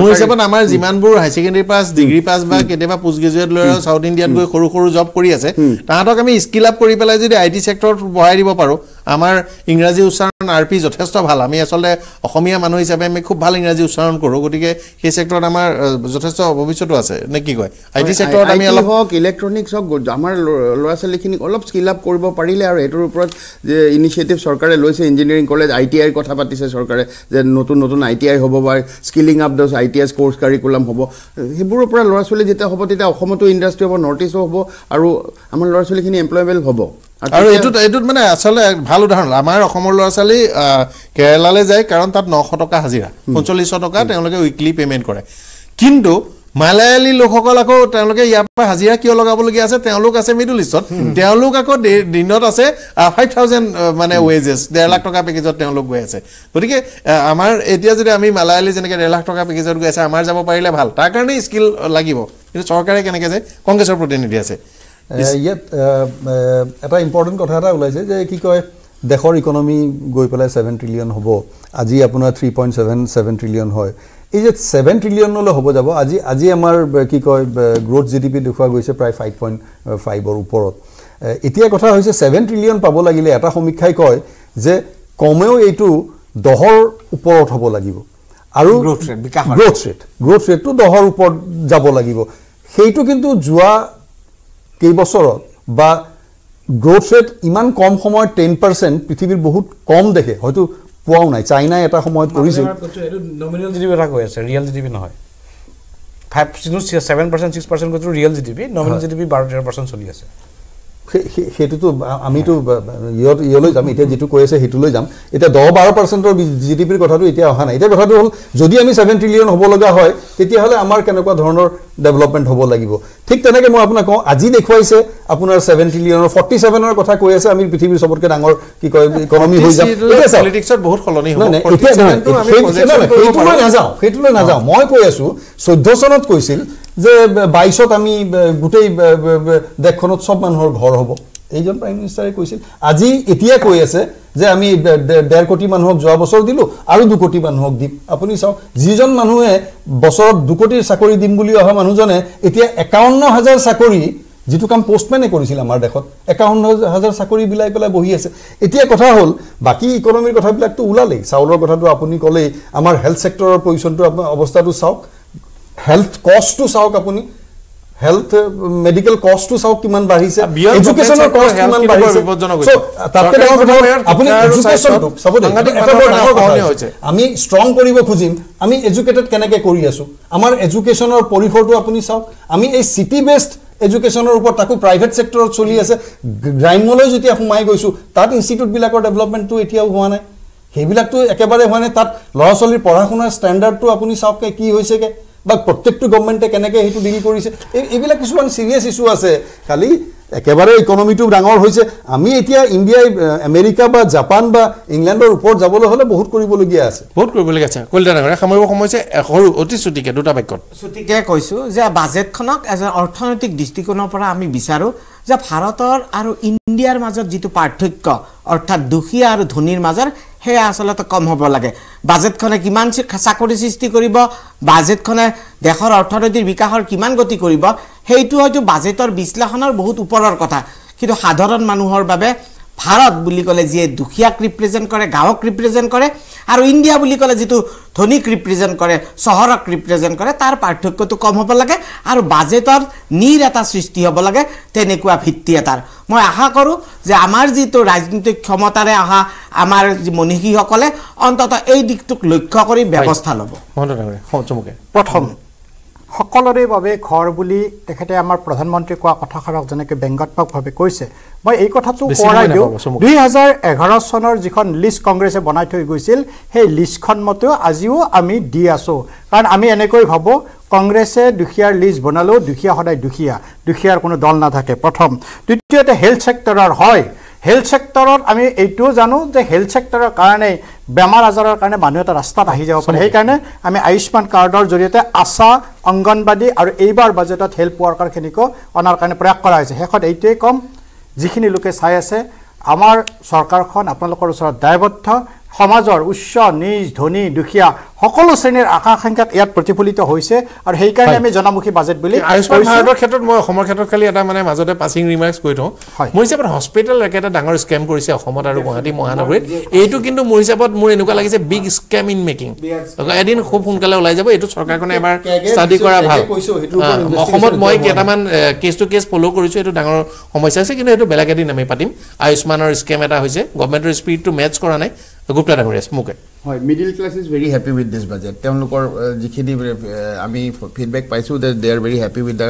মোৰ হিচাপত আমাৰ যিমানবোৰ হাই ছেকেণ্ডেৰী পাছ ডিগ্ৰী পাছ বা কেতিয়াবা পোষ্ট গ্ৰেজুৱেট লৈ চাউথ ইণ্ডিয়াত গৈ সৰু সৰু জব কৰি আছে তাহাঁতক আমি স্কিল আপ কৰি পেলাই যদি আই টি ছেক্টৰত বঢ়াই দিব পাৰোঁ আমাৰ ইংৰাজী উচ্চাৰণ আৰ পি যথেষ্ট ভাল। আমি আচলতে অসমীয়া মানুহ হিচাপে আমি খুব ভাল ইংৰাজী উচ্চাৰণ কৰোঁ গতিকে সেই ছেক্টৰত আমাৰ যথেষ্ট ভৱিষ্যতো আছে। নে কি কয়? আই টি ছেক্টৰত আমি অলপ
হওক ইলেক্ট্ৰনিক্স হওক আমাৰ ল'ৰা ছোৱালীখিনিক অলপ স্কিল আপ কৰিব পাৰিলে আৰু এইটোৰ ওপৰত যে ইনিচিয়েটিভ চৰকাৰে লৈছে ইঞ্জিনিয়াৰিং কলেজ আই টি আইৰ কথা পাতিছে চৰকাৰে যে নতুন নতুন আই টি আই হ'ব বা স্কিলিং আপ দছ I T I course curriculum হ'ব। সেইবোৰৰ পৰা ল'ৰা ছোৱালী যেতিয়া হ'ব তেতিয়া অসমতো ইণ্ডাষ্ট্ৰি হ'ব নৰ্থ ইষ্টো হ'ব আৰু আমাৰ ল'ৰা ছোৱালীখিনি এমপ্লয়েবল হ'ব।
আৰু এইটোত এইটোত মানে আচলতে ভাল উদাহৰণ আমাৰ অসমৰ ল'ৰা ছোৱালী কেৰালালৈ যায় কাৰণ তাত নশ টকা হাজিৰা পঞ্চল্লিছ টকা তেওঁলোকে উইকলি পে'মেণ্ট কৰে। কিন্তু মালায়ালী লোকসকল আকৌ তেওঁলোকে ইয়াৰ পৰা হাজিৰা কিয় লগাবলগীয়া আছে? তেওঁলোক আছে মিডল ইষ্টত তেওঁলোক আকৌ দিনত আছে ফাইভ থাউজেণ্ড মানে ৱেজেছ ডেৰ লাখ টকা পেকেজত তেওঁলোক গৈ আছে। গতিকে আমাৰ এতিয়া যদি আমি মালায়ালী যেনেকৈ ডেৰ লাখ টকা পেকেজত গৈ আছে আমাৰ যাব পাৰিলে ভাল। তাৰ কাৰণে স্কিল লাগিব। কিন্তু চৰকাৰে কেনেকৈ যায় কংগ্ৰেছৰ প্ৰতিনিধি আছে।
ইয়াত এটা ইম্পৰ্টেণ্ট কথা এটা ওলাইছে যে কি কয় দেশৰ ইকনমি গৈ পেলাই ছেভেন ট্ৰিলিয়ন হ'ব। আজি আপোনাৰ three point seven seven trillion হয়। এই যে ছেভেন ট্ৰিলিয়নলৈ হ'ব যাব আজি আজি আমাৰ কি কয় গ্ৰ'থ জি ডি পি দেখুওৱা গৈছে প্ৰায় ফাইভ পইণ্ট ফাইভৰ ওপৰত। এতিয়া কথা হৈছে ছেভেন ট্ৰিলিয়ন পাব লাগিলে এটা সমীক্ষাই কয় যে কমেও এইটো দহৰ ওপৰত হ'ব লাগিব। আৰু। গ্ৰ'থ ৰেট গ্ৰ'থ ৰেটটো দহৰ ওপৰত যাব লাগিব। সেইটো কিন্তু যোৱা কেইবছৰত বা গ্ৰ'থ ৰেট ইমান কম সময়ত টেন পাৰ্চেণ্ট পৃথিৱীৰ বহুত কম দেশে হয়তো পোৱাও নাই চাইনাই এটা সময়ত কৰিছিল।
নমিনেল জি ডি পি এটা কৈ আছে ৰিয়েল জি ডি পি নহয়। Five seven percent six percent কৈছোঁ real G D P nominal G D P বাৰ তেৰ পাৰ্চেণ্ট চলি আছে।
সেই- সেই- সেইটোতো আমিতো ইয়ত ইয়লৈ যাম এতিয়া যিটো কৈ আছে সেইটোলৈ যাম। এতিয়া দহ বাৰ পাৰ্চেণ্টৰ জি ডি পিৰ কথাটো এতিয়া অহা নাই। এতিয়া কথাটো হ'ল যদি আমি ছেভেন ট্ৰিলিয়ন হ'ব লগা হয় তেতিয়াহ'লে আমাৰ কেনেকুৱা ধৰণৰ ডেভেলপমেণ্ট হ'ব লাগিব। ঠিক তেনেকৈ মই আপোনাক কওঁ আজি দেখুৱাইছে আপোনাৰ ছেভেন ট্ৰিলিয়নৰ ফৰ্টি ছেভেনৰ কথা কৈ আছে আমি পৃথিৱীৰ চবতকৈ ডাঙৰ কি কয় ইকনমি হৈ যাম। এতিয়া চাওক,
পলিটিক্সত বহুত সলনি হ'ব।
নাই, নাই,
47
এতিয়া নহয়,
টো আমি
সেই-
projection
নাই, নাই,
কৰিব
সেইটোলৈ। নাযাওঁ সেইটোলৈ নাযাওঁ। মই কৈ আছো চৈধ্য চনত কৈছিল যে বাইছত আমি গোটেই দেশখনত চব মানুহৰ ঘৰ হ'ব। এইজন প্ৰাইম মিনিষ্টাৰে কৈছিল। আজি এতিয়া কৈ আছে যে আমি ডেৰ কোটি মানুহক যোৱা বছৰ দিলোঁ আৰু দুকোটি মানুহক দিম। আপুনি চাওক যিজন মানুহে বছৰত দুকোটিৰ চাকৰি দিম বুলি অহা মানুহজনে এতিয়া একাৱন্ন হাজাৰ চাকৰি যিটো কাম পষ্টমেনে কৰিছিল আমাৰ দেশত একাৱন্ন হাজাৰ চাকৰি বিলাই পেলাই বহি আছে। এতিয়া কথা হ'ল বাকী ইকনমিৰ কথাবিলাকতো ওলালেই। চাউলৰ কথাটো আপুনি ক'লেই আমাৰ হেল্থ ছেক্টৰৰ পজিশ্যনটো অৱস্থাটো চাওক হেল্থ কষ্টটো চাওক আপুনি। হেল্থ মেডিকেল কষ্টটো চাওক কিমান বাঢ়িছে এডুকেশ্যনৰ কষ্ট কিমান বাঢ়িছে। তাতকৈ ডাঙৰ কথা আপুনি এডুকেশ্যনটো চাব। আমি ষ্ট্ৰং কৰিব খুজিম আমি এডুকেটেড কেনেকৈ কৰি আছোঁ আমাৰ এডুকেশ্যনৰ পৰিসৰটো আপুনি চাওক আমি এই চিটি বেষ্ট এডুকেশ্যনৰ ওপৰত তাকো প্ৰাইভেট ছেক্টৰত চলি আছে গ্ৰাম্যলৈ যেতিয়া সোমাই গৈছোঁ তাত ইনষ্টিটিউটবিলাকৰ ডেভেলপমেণ্টটো এতিয়াও হোৱা নাই সেইবিলাকতো একেবাৰে হোৱা নাই তাত ল'ৰা ছোৱালীৰ পঢ়া শুনাৰ ষ্টেণ্ডাৰ্ডটো আপুনি চাওক কি হৈছেগৈ বা প্ৰত্যেকটো গভমেণ্টে কেনেকৈ সেইটো ডিল কৰিছে? এই এইবিলাক কিছুমান ছিৰিয়াছ ইছ্যু আছে। খালি একেবাৰে ইকনমিটো ডাঙৰ হৈছে। আমি এতিয়া ইণ্ডিয়াই আমেৰিকা বা জাপান বা ইংলেণ্ডৰ ওপৰত যাবলৈ হ'লে বহুত কৰিবলগীয়া আছে।
বহুত কৰিবলগীয়া আছে। কলিতা ডাঙৰীয়া সামৰিব সময় সৰু অতি চুটিকে দুটা বাক্যত।
ছুটিকে কৈছোঁ যে বাজেটখনক এজন অৰ্থনৈতিক দৃষ্টিকোণৰ পৰা আমি বিচাৰোঁ যে ভাৰতৰ আৰু ইণ্ডিয়াৰ মাজত যিটো পাৰ্থক্য অৰ্থাৎ দুখীয়া আৰু ধনীৰ মাজৰ সেয়া আচলতে কম হ'ব লাগে। বাজেটখনে কিমান চাকৰি সৃষ্টি কৰিব বাজেটখনে দেশৰ অৰ্থনৈতিক বিকাশৰ কিমান গতি কৰিব সেইটো হয়তো বাজেটৰ বিশ্লেষণৰ বহুত ওপৰৰ কথা। কিন্তু সাধাৰণ মানুহৰ বাবে ভাৰত বুলি ক'লে যিয়ে দুখীয়াক ৰিপ্ৰেজেণ্ট কৰে গাঁৱক ৰিপ্ৰেজেণ্ট কৰে আৰু ইণ্ডিয়া বুলি ক'লে যিটো ধনীক ৰিপ্ৰেজেণ্ট কৰে চহৰক ৰিপ্ৰেজেণ্ট কৰে তাৰ পাৰ্থক্যটো কম হ'ব লাগে আৰু বাজেটৰ নীৰ এটা সৃষ্টি হ'ব লাগে তেনেকুৱা ভিত্তি এটাৰ। মই আশা কৰোঁ যে আমাৰ যিটো ৰাজনৈতিক ক্ষমতাৰে অহা আমাৰ যি মনীষীসকলে অন্ততঃ এই দিশটোক লক্ষ্য কৰি ব্যৱস্থা ল'ব।
প্ৰথম সকলোৰে বাবে ঘৰ বুলি তেখেতে আমাৰ প্ৰধানমন্ত্ৰী কোৱা কথাষাৰক যেনেকৈ ব্যংগাত্মকভাৱে কৈছে মই এই কথাটো সোঁৱৰাই দিওঁ। দুই হাজাৰ এঘাৰ চনৰ যিখন লিষ্ট কংগ্ৰেছে বনাই থৈ গৈছিল সেই লিষ্টখন মতেও আজিও আমি দি আছোঁ। কাৰণ আমি এনেকৈ ভাবোঁ কংগ্ৰেছে দুখীয়াৰ লিষ্ট বনালেও দুখীয়া সদায় দুখীয়া দুখীয়াৰ কোনো দল নাথাকে। প্ৰথম। দ্বিতীয়তে হেল্থ ছেক্টৰৰ হয়। হেল্থ ছেক্টৰত আমি এইটোও জানো যে হেল্থ ছেক্টৰৰ কাৰণে বেমাৰ আজাৰৰ কাৰণে মানুহ এটা ৰাস্তাত আহি যাব পাৰে। সেইকাৰণে আমি আয়ুষ্মান কাৰ্ডৰ জৰিয়তে আশা অংগনবাদী আৰু এইবাৰ বাজেটত হেল্থ ৱৰ্কাৰখিনিকো অনাৰ কাৰণে প্ৰয়াস কৰা হৈছে। শেষত এইটোৱেই ক'ম। যিখিনি লোকে চাই আছে আমাৰ চৰকাৰখন আপোনালোকৰ ওচৰত দায়বদ্ধ। সমাজৰ উচ্চ নিজ ধনী দুখীয়া সকলো শ্ৰেণীৰ আশা আকাংক্ষাক ইয়াত প্ৰতিফলিত হৈছে আৰু সেইকাৰণে আমি জনমুখী বাজেট বুলি
আয়ুষ্মান। ভাৰতৰ ক্ষেত্ৰত মই অসমৰ ক্ষেত্ৰত খালি এটা মানে মাজতে পাছিং ৰিমাৰ্কছ কৈ থওঁ। মোৰ হিচাপত হস্পিটেল একেটা ডাঙৰ স্কেম কৰিছে অসমত আৰু গুৱাহাটী মহানগৰীত। এইটো কিন্তু মোৰ হিচাপত মোৰ এনেকুৱা লাগিছে বিগ স্কেম ইন মেকিং এদিন খুব সোনকালে ওলাই যাব এইটো চৰকাৰখনে এবাৰ ষ্টাডি কৰা ভাল। অসমত মই কেইটামান কেছ টু কেছ ফ'ল' কৰিছোঁ এইটো ডাঙৰ সমস্যা আছে কিন্তু সেইটো বেলেগ এদিন আমি পাতিম। আয়ুষ্মানৰ স্কেম এটা হৈছে গভমেণ্টৰ স্পীডটো মেটচ কৰা নাই। গুপ্তা ডাঙৰীয়া আছে মোকে
হয় middle class is very happy with this budget তেওঁলোকৰ যিখিনি আমি ফিডবেক পাইছোঁ যে they are very happy with the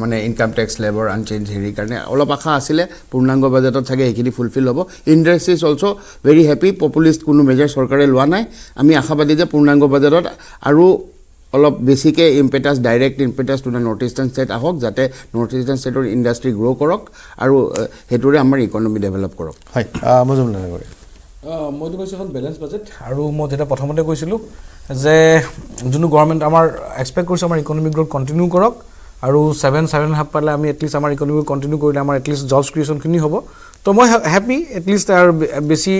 মানে ইনকাম টেক্স লেবৰ আনচেঞ্জ হেৰিৰ কাৰণে। অলপ আশা আছিলে পূৰ্ণাংগ বাজেটত চাগে সেইখিনি ফুলফিল হ'ব। Industry is also' very happy populist কোনো মেজাৰ চৰকাৰে লোৱা নাই। আমি আশাবাদী যে পূৰ্ণাংগ বাজেটত আৰু অলপ বেছিকৈ impetus direct impetus to the north eastern state আহক যাতে নৰ্থ ইষ্টাৰ্ণ ষ্টেটৰ ইণ্ডাষ্ট্ৰি গ্ৰ' কৰক আৰু সেইটোৰে আমাৰ ইকনমি ডেভেলপ কৰক।
হয় মজুমদাৰ
মইতো কৈছোঁ এখন বেলেঞ্চ বাজেট আৰু মই যেতিয়া প্ৰথমতে কৈছিলোঁ যে যোনটো গভৰ্ণমেণ্ট আমাৰ এক্সপেক্ট কৰিছোঁ আমাৰ ইকনমিক গ্ৰ'থ কণ্টিনিউ কৰক আৰু ছেভেন ছেভেন হাফ পালে আমি এটলিষ্ট আমাৰ ইকনমিক কণ্টিনিউ কৰিলে আমাৰ এটলিষ্ট জবছ ক্ৰিয়েশ্যনখিনি হ'ব। তো মই হেপী এটলিষ্ট আৰু বেছি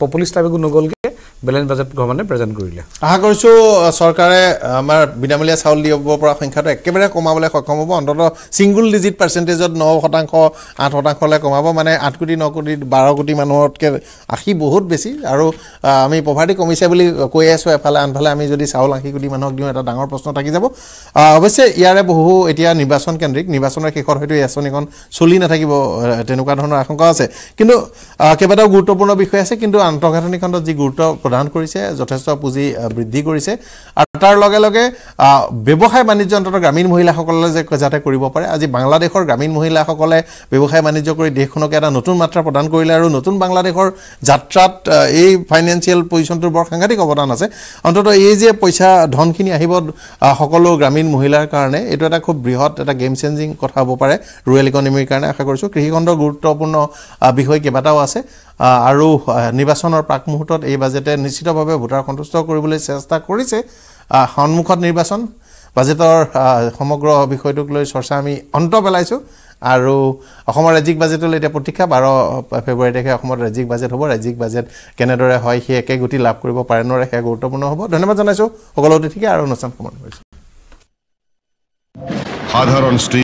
পপুলিষ্ট টাইপ একো নগ'লকৈ বেলেঞ্চ বাজেট গভৰ্ণমেণ্টে প্ৰেজেণ্ট কৰিলে।
আশা কৰিছোঁ চৰকাৰে আমাৰ বিনামূলীয়া চাউল দিব পৰা সংখ্যাটো একেবাৰে কমাবলৈ সক্ষম হ'ব। অন্ততঃ ছিংগুল ডিজিট পাৰ্চেণ্টেজত ন শতাংশ আঠ শতাংশলৈ কমাব মানে আঠ কোটি ন কোটি বাৰ কোটি মানুহতকৈ আশী বহুত বেছি। আৰু আমি পভাৰ্টি কমিছে বুলি কৈ আছোঁ এফালে আনফালে আমি যদি চাউল আশী কোটি মানুহক দিওঁ এটা ডাঙৰ প্ৰশ্ন থাকি যাব। অৱশ্যে ইয়াৰে বহু এতিয়া নিৰ্বাচন কেন্দ্ৰিক নিৰ্বাচনৰ শেষত হয়তো এই আঁচনিখন চলি নাথাকিব তেনেকুৱা ধৰণৰ আশংকা আছে। কিন্তু কেইবাটাও গুৰুত্বপূৰ্ণ বিষয় আছে। কিন্তু আন্তঃগাঁথনি খণ্ডত যি গুৰুত্ব প্ৰদান কৰিছে যথেষ্ট পুঁজি বৃদ্ধি কৰিছে। আৰু তাৰ লগে লগে ব্যৱসায় বাণিজ্য অন্ততঃ গ্ৰামীণ মহিলাসকলে যে যাতে কৰিব পাৰে আজি বাংলাদেশৰ গ্ৰামীণ মহিলাসকলে ব্যৱসায় বাণিজ্য কৰি দেশখনকে এটা নতুন মাত্ৰা প্ৰদান কৰিলে আৰু নতুন বাংলাদেশৰ যাত্ৰাত এই ফাইনেন্সিয়েল পজিশ্যনটোৰ বৰ সাংঘাতিক অৱদান আছে। অন্ততঃ এই যে পইচা ধনখিনি আহিব আহ, সকলো গ্ৰামীণ মহিলাৰ কাৰণে এইটো এটা খুব বৃহৎ এটা গেম চেঞ্জিং কথা হ'ব পাৰে ৰুৰেল ইকনমিৰ কাৰণে আশা কৰিছোঁ। কৃষিখণ্ডৰ গুৰুত্বপূৰ্ণ বিষয় কেইবাটাও আছে। আৰু নিৰ্বাচনৰ প্ৰাক মুহূৰ্তত এই বাজেটে নিশ্চিতভাৱে ভোটাৰ সন্তুষ্ট কৰিবলৈ চেষ্টা কৰিছে সন্মুখত নিৰ্বাচন। বাজেটৰ সমগ্ৰ বিষয়টোক লৈ চৰ্চা আমি অন্ত পেলাইছোঁ আৰু অসমৰ ৰাজ্যিক বাজেটলৈ এতিয়া প্ৰতীক্ষা বাৰ ফেব্ৰুৱাৰী তাৰিখে অসমত ৰাজ্যিক বাজেট হ'ব। ৰাজ্যিক বাজেট কেনেদৰে হয় সেই একে গতি লাভ কৰিব পাৰে নোৱাৰে সেয়া গুৰুত্বপূৰ্ণ হ'ব। ধন্যবাদ জনাইছোঁ সকলো অতিথিকে আৰু অনুষ্ঠান সমাপ্ত কৰিছোঁ
সাধাৰণ